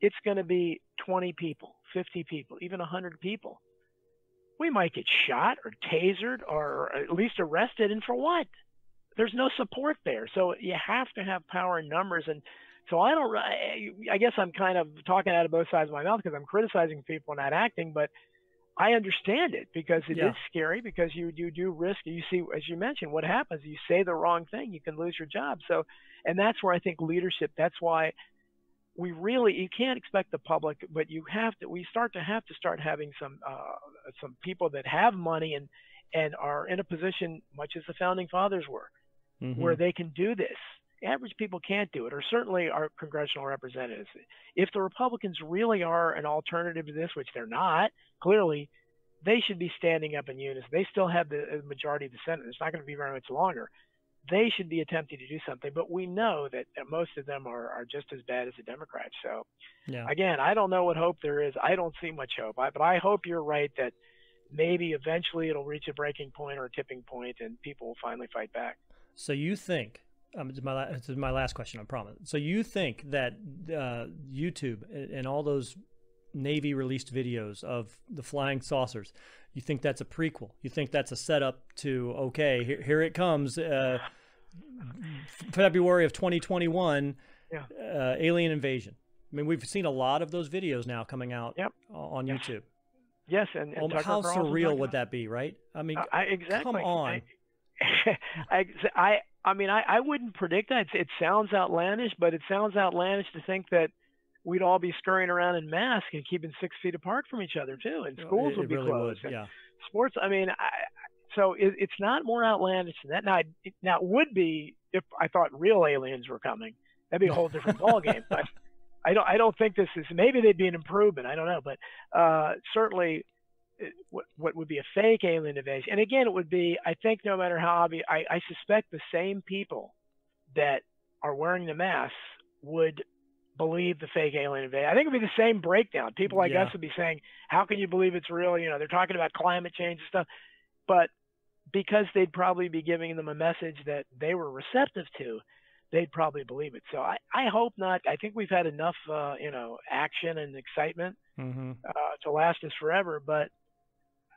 it's going to be 20 people, 50 people, even 100 people, we might get shot or tasered or at least arrested. And for what? There's no support there. So you have to have power in numbers. And so I don't, I I guess I'm kind of talking out of both sides of my mouth because I'm criticizing people not acting, but I understand it because it is Yeah. scary because you, you do risk, you see, as you mentioned, what happens, you say the wrong thing, you can lose your job. So, and that's where I think leadership, that's why we really you can't expect the public but you have to we start to have to start having some uh, some people that have money and and are in a position much as the founding fathers were Mhm. where they can do this average people can't do it or certainly our congressional representatives if the republicans really are an alternative to this which they're not clearly they should be standing up in unison they still have the majority of the senate it's not going to be very much longer they should be attempting to do something. But we know that that most of them are, are just as bad as the Democrats. So yeah. again, I don't know what hope there is. I don't see much hope. I, but I hope you're right that maybe eventually it'll reach a breaking point or a tipping point, and people will finally fight back. So you think? Um, this is my this is my last question. I promise. So you think that uh, YouTube and all those Navy released videos of the flying saucers, you think that's a prequel? You think that's a setup to okay, here, here it comes, uh, February of 2021, Yeah. uh, alien invasion. I mean, we've seen a lot of those videos now coming out Yep. on. YouTube. Yes, and, and Um, how surreal would that be, right? I mean, I, I- exactly. come on. I, I, I, I mean, I, I wouldn't predict that. It, it sounds outlandish, but it sounds outlandish to think that we'd all be scurrying around in masks and keeping six feet apart from each other too, and schools it, would be really closed. would. Yeah. Sports. I mean, I, so it, it's not more outlandish than that. Now, it, now it would be if I thought real aliens were coming. That'd be a whole different ballgame. But I don't. I don't think this is. Maybe they'd be an improvement. I don't know. But uh, certainly, what what would be a fake alien invasion? And again, it would be. I think no matter how obvious, I, I suspect the same people that are wearing the masks would believe the fake alien invasion. I think it'd be the same breakdown. People like Yeah. us would be saying, "How can you believe it's real?" You know, they're talking about climate change and stuff, but because they'd probably be giving them a message that they were receptive to, they'd probably believe it. So I, I hope not. I think we've had enough, uh, you know, action and excitement hmm uh, to last us forever. But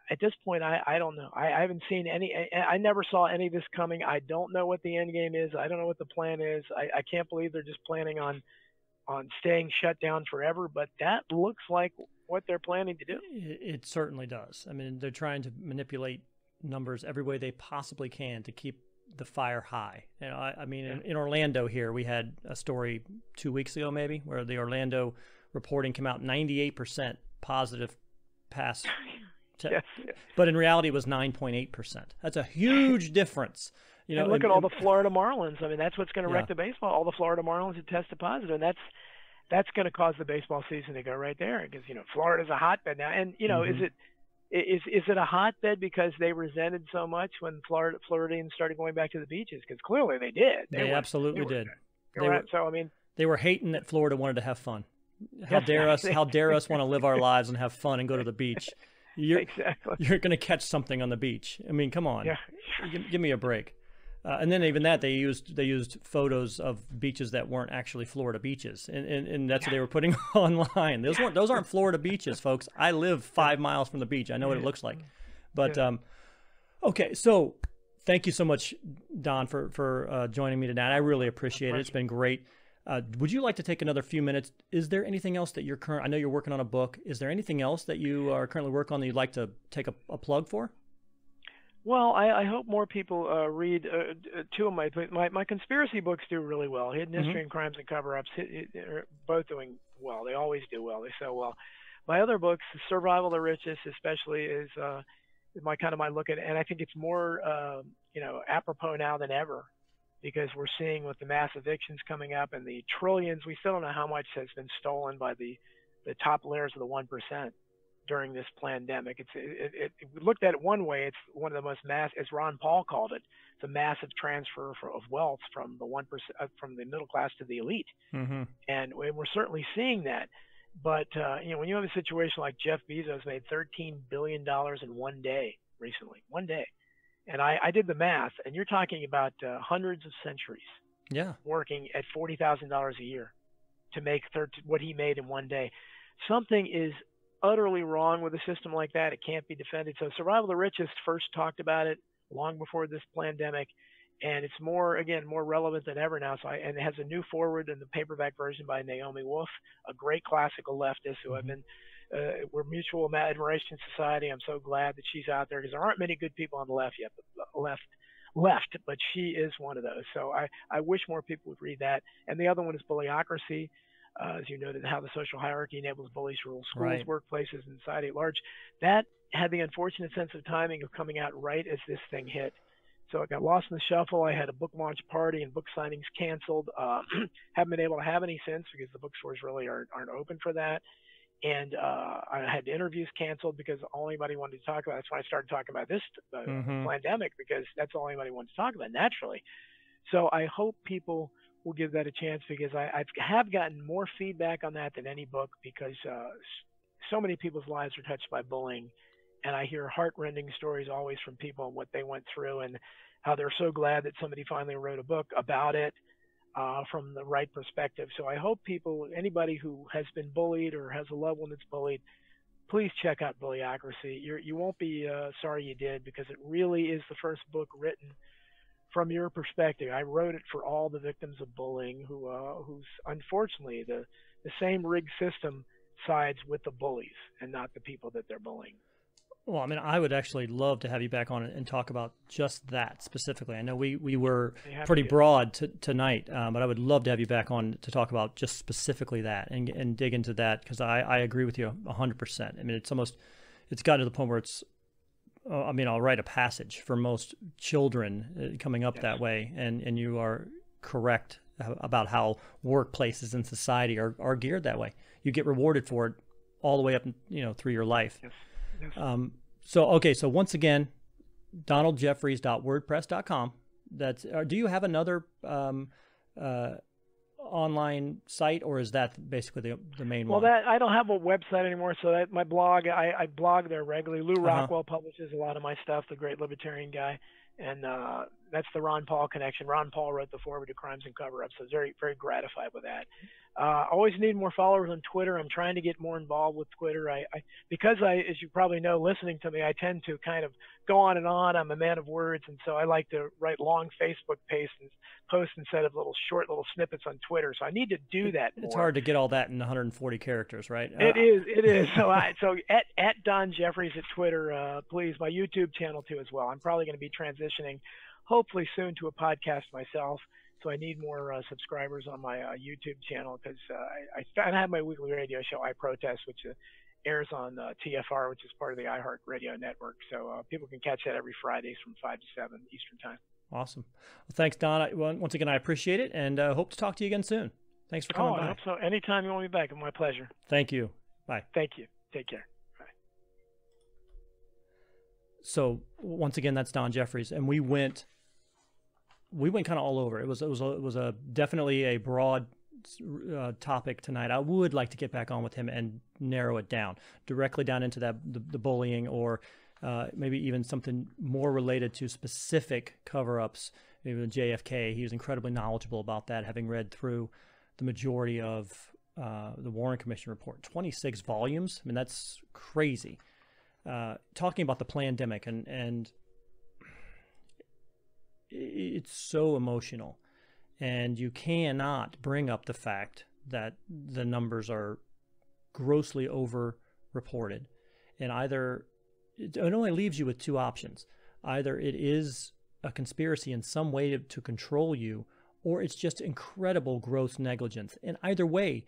at this point, I, I don't know. I, I haven't seen any. I, I never saw any of this coming. I don't know what the end game is. I don't know what the plan is. I, I can't believe they're just planning on on staying shut down forever. But that looks like what they're planning to do. It, it certainly does. I mean, they're trying to manipulate numbers every way they possibly can to keep the fire high. I, I mean, in, in Orlando here, we had a story two weeks ago, maybe, where the Orlando reporting came out 98% positive pass. Te- Yes. But in reality, it was 9.8%. That's a huge difference. You know, and look and- at all the Florida Marlins. I mean, that's what's going to wreck Yeah. the baseball. All the Florida Marlins have tested positive, and that's that's going to cause the baseball season to go right there because you know Florida's a hotbed now. And you know, Mhm. is it is is it a hotbed because they resented so much when Florida Floridians started going back to the beaches? Because clearly they did. They, were- absolutely they were- did. they They were- so I mean, They were hating that Florida wanted to have fun. How dare us? How dare us want to live our lives and have fun and go to the beach? You're exactly. you're going to catch something on the beach. I mean, come on. Yeah. Give, give me a break. Uh, and then even that they used they used photos of beaches that weren't actually Florida beaches, and and, and that's what they were putting online. Those weren't those aren't Florida beaches, folks. I live five miles from the beach. I know what it looks like. But Yeah. um, okay, so thank you so much, Don, for for uh, joining me tonight. I really appreciate it. It's been great. Uh, would you like to take another few minutes? Is there anything else that you're current? I know you're working on a book. Is there anything else that you are currently working on that you'd like to take a, a plug for? Well, I, I hope more people uh, read uh, uh two of my, my my conspiracy books. Do really well. Hidden mm-hmm. History and Crimes and Cover-ups, are both doing well. They always do well. They sell well. My other books, Survival of the Richest, especially, is uh, my kind of my look at, and I think it's more uh, you know apropos now than ever because we're seeing with the mass evictions coming up and the trillions. We still don't know how much has been stolen by the the top layers of the one percent during this pandemic. It's it, it, it, looked at it one way. It's one of the most mass, as Ron Paul called it, it's a massive transfer for, of wealth from the one percent uh, from the middle class to the elite, mm-hmm. and we're certainly seeing that. But uh, you know, when you have a situation like Jeff Bezos made 13 billion dollars in one day recently, one day, and I, I did the math, and you're talking about uh, hundreds of centuries. Yeah. Working at forty thousand dollars a year to make 13, what he made in one day. Something is utterly wrong with a system like that. It can't be defended. So Survival of the Richest first talked about it long before this pandemic, and it's more again more relevant than ever now. So I, and it has a new foreword in the paperback version by Naomi Wolf, a great classical leftist who mm-hmm. I've been uh, we're mutual admiration society. I'm so glad that she's out there because there aren't many good people on the left yet, but left left, but she is one of those. So I, I wish more people would read that. And the other one is Bullyocracy. Uh, as you noted, how the social hierarchy enables bullies to rule schools, right. workplaces, and society at large. That had the unfortunate sense of timing of coming out right as this thing hit. So it got lost in the shuffle. I had a book launch party and book signings canceled. Uh, haven't been able to have any since because the bookstores really aren't, aren't open for that and uh, I had interviews canceled because all anybody wanted to talk about. That's when I started talking about this uh, mm-hmm. pandemic because that's all anybody wanted to talk about naturally. So I hope people will give that a chance because I I've, have gotten more feedback on that than any book because uh, so many people's lives are touched by bullying, and I hear heartrending stories always from people and what they went through and how they're so glad that somebody finally wrote a book about it uh, from the right perspective. So I hope people, anybody who has been bullied or has a loved one that's bullied, please check out Bullyocracy. You're, you won't be uh, sorry you did because it really is the first book written from your perspective. I wrote it for all the victims of bullying who, uh, who's unfortunately the, the same rigged system sides with the bullies and not the people that they're bullying. Well, I mean, I would actually love to have you back on and talk about just that specifically. I know we, we were pretty broad t- tonight, um, but I would love to have you back on to talk about just specifically that and, and dig into that because I, I agree with you 100%. I mean, it's almost, it's gotten to the point where it's, uh, I mean, I'll write a passage for most children uh, coming up yes. that way, and, and you are correct about how workplaces and society are, are geared that way. You get rewarded for it all the way up, you know, through your life. Yes. Um, so okay, so once again, donaldjeffries.wordpress.com. That's. Uh, do you have another um, uh, online site, or is that basically the the main well, one? Well, that I don't have a website anymore, so that my blog I, I blog there regularly. Lew uh-huh. Rockwell publishes a lot of my stuff, the great libertarian guy, and uh, that's the Ron Paul connection. Ron Paul wrote the foreword to Crimes and Cover-Ups, so I was very very gratified with that. Uh, always need more followers on Twitter. I'm trying to get more involved with Twitter. I, I because I, as you probably know, listening to me, I tend to kind of go on and on. I'm a man of words, and so I like to write long Facebook posts posts instead of little short little snippets on Twitter. So I need to do that. It's hard to get all that in 140 characters, right? It uh, is. It is. So I so at at Don Jeffries at Twitter, uh, please. My YouTube channel too as well. I'm probably going to be transitioning, hopefully soon, to a podcast myself. So I need more uh, subscribers on my uh, YouTube channel because uh, I, I, I have my weekly radio show, I Protest, which uh, airs on uh, TFR, which is part of the iHeart Radio Network. So uh, people can catch that every Fridays from 5 to 7 Eastern Time. Awesome. Well, thanks, Don. I, once again, I appreciate it and hope to talk to you again soon. Thanks for coming oh, by. Hope so. Anytime you want me back, it's my pleasure. Thank you. Bye. Thank you. Take care. Bye. So once again, that's Don Jeffries, and we went we went kind of all over. It was it was a, it was a definitely a broad uh, topic tonight. I would like to get back on with him and narrow it down directly down into that the, the bullying or uh, maybe even something more related to specific cover-ups. Maybe the JFK. He was incredibly knowledgeable about that, having read through the majority of uh, the Warren Commission report. 26 volumes. I mean, that's crazy. Uh, talking about the pandemic and and it's so emotional. And you cannot bring up the fact that the numbers are grossly over reported. And either it only leaves you with two options either it is a conspiracy in some way to, to control you, or it's just incredible gross negligence. And either way,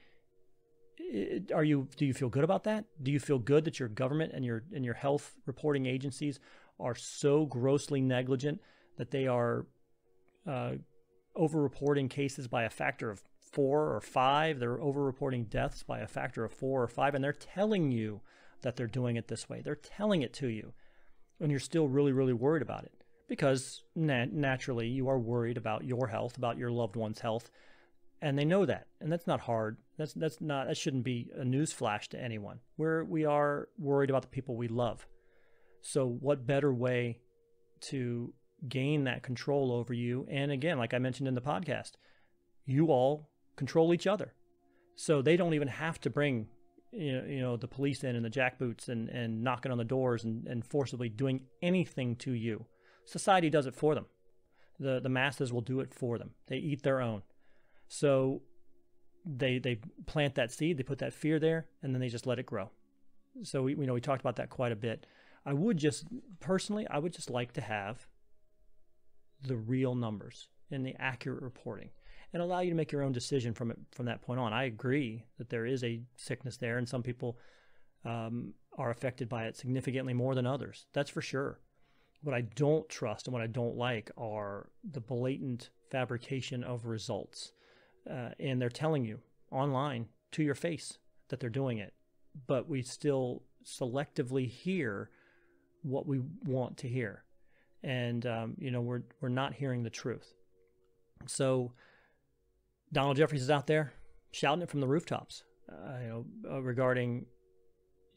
are you do you feel good about that? Do you feel good that your government and your and your health reporting agencies are so grossly negligent that they are uh, over-reporting cases by a factor of four or five? They're over-reporting deaths by a factor of four or five, and they're telling you that they're doing it this way. They're telling it to you, and you're still really, really worried about it because nat- naturally you are worried about your health, about your loved one's health, and they know that, and that's not hard. That's that's not that shouldn't be a news flash to anyone. We're we are worried about the people we love. So what better way to gain that control over you? And again, like I mentioned in the podcast, you all control each other. So they don't even have to bring you know, you know the police in and the jackboots and, and knocking on the doors and, and forcibly doing anything to you. Society does it for them. The the masses will do it for them. They eat their own. So they they plant that seed, they put that fear there, and then they just let it grow. So we you know we talked about that quite a bit. I would just personally, I would just like to have the real numbers and the accurate reporting and allow you to make your own decision from it from that point on. I agree that there is a sickness there, and some people um, are affected by it significantly more than others. That's for sure. What I don't trust and what I don't like are the blatant fabrication of results, uh, and they're telling you online to your face that they're doing it, but we still selectively hear what we want to hear, and um, you know we're we're not hearing the truth. So Donald Jeffries is out there shouting it from the rooftops, uh, you know, uh, regarding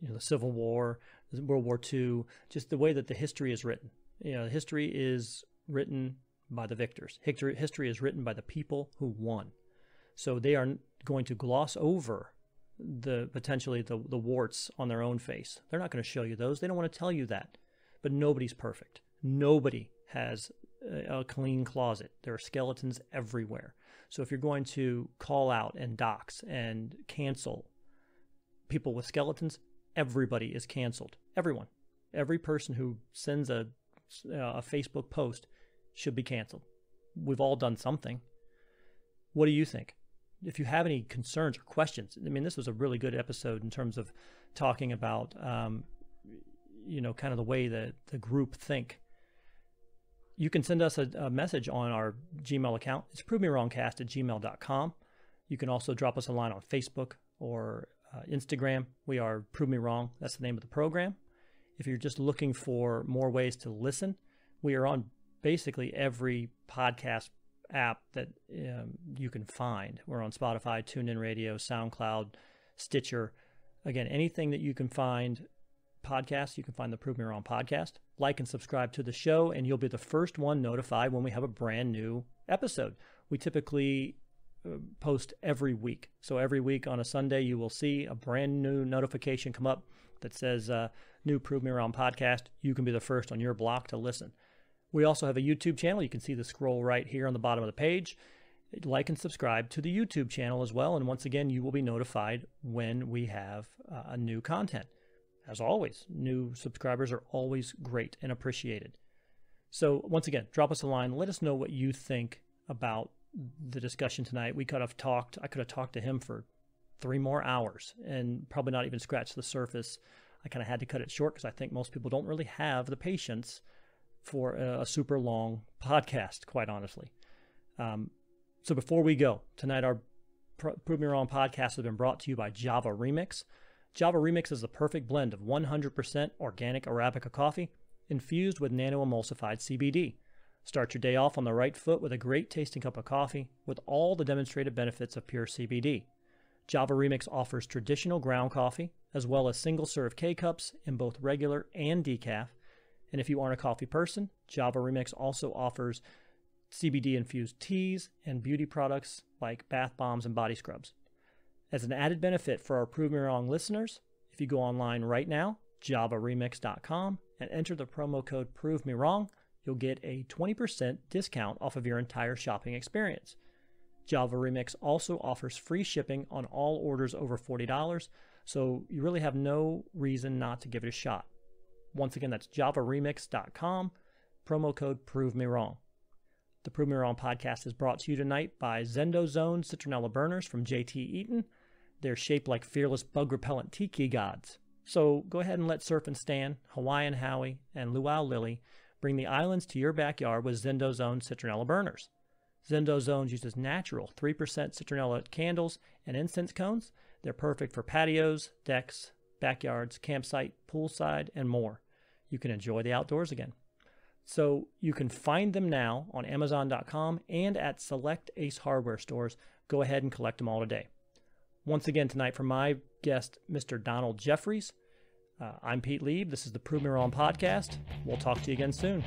you know the Civil War, World War II, just the way that the history is written. You know, history is written by the victors. History, history is written by the people who won. So they are going to gloss over the potentially the, the warts on their own face. They're not going to show you those. They don't want to tell you that. But nobody's perfect. Nobody has a, clean closet. There are skeletons everywhere. So if you're going to call out and dox and cancel people with skeletons, everybody is canceled. Everyone. Every person who sends a, a Facebook post should be canceled. We've all done something. What do you think? If you have any concerns or questions, I mean, this was a really good episode in terms of talking about, um, you know, kind of the way that the group think you can send us a, a, message on our Gmail account. It's provemewrongcast at gmail.com. You can also drop us a line on Facebook or uh, Instagram. We are Prove Me Wrong. That's the name of the program. If you're just looking for more ways to listen, we are on basically every podcast app that um, you can find. We're on Spotify, TuneIn Radio, SoundCloud, Stitcher. Again, anything that you can find podcasts, you can find the Prove Me Wrong podcast. Like and subscribe to the show, and you'll be the first one notified when we have a brand new episode. We typically uh, post every week. So every week on a Sunday, you will see a brand new notification come up that says uh, new Prove Me Wrong podcast. You can be the first on your block to listen. We also have a YouTube channel. You can see the scroll right here on the bottom of the page. Like and subscribe to the YouTube channel as well. And once again, you will be notified when we have uh, a new content as always, new subscribers are always great and appreciated. So, once again, drop us a line. Let us know what you think about the discussion tonight. We could have talked, I could have talked to him for three more hours and probably not even scratched the surface. I kind of had to cut it short because I think most people don't really have the patience for a, a super long podcast, quite honestly. Um, so, before we go, tonight our Prove Me Wrong podcast has been brought to you by Java Remix. Java Remix is the perfect blend of 100% organic Arabica coffee infused with nano emulsified CBD. Start your day off on the right foot with a great tasting cup of coffee with all the demonstrated benefits of pure CBD. Java Remix offers traditional ground coffee as well as single serve K cups in both regular and decaf. And if you aren't a coffee person, Java Remix also offers CBD infused teas and beauty products like bath bombs and body scrubs. As an added benefit for our Prove Me Wrong listeners, if you go online right now, javaremix.com, and enter the promo code Prove Me Wrong, you'll get a 20% discount off of your entire shopping experience. Java Remix also offers free shipping on all orders over $40, so you really have no reason not to give it a shot. Once again, that's javaremix.com, promo code Prove Me Wrong. The Prove Me Wrong podcast is brought to you tonight by Zendo Zone Citronella Burners from JT Eaton. They're shaped like fearless bug repellent tiki gods. So go ahead and let Surf and Stan, Hawaiian Howie, and Luau Lily bring the islands to your backyard with Zendo Zone Citronella Burners. Zendo Zones uses natural 3% citronella candles and incense cones. They're perfect for patios, decks, backyards, campsite, poolside, and more. You can enjoy the outdoors again. So you can find them now on Amazon.com and at select Ace Hardware stores. Go ahead and collect them all today. Once again tonight for my guest, Mr. Donald Jeffries. Uh, I'm Pete Lieb. This is the Prove Me Wrong podcast. We'll talk to you again soon.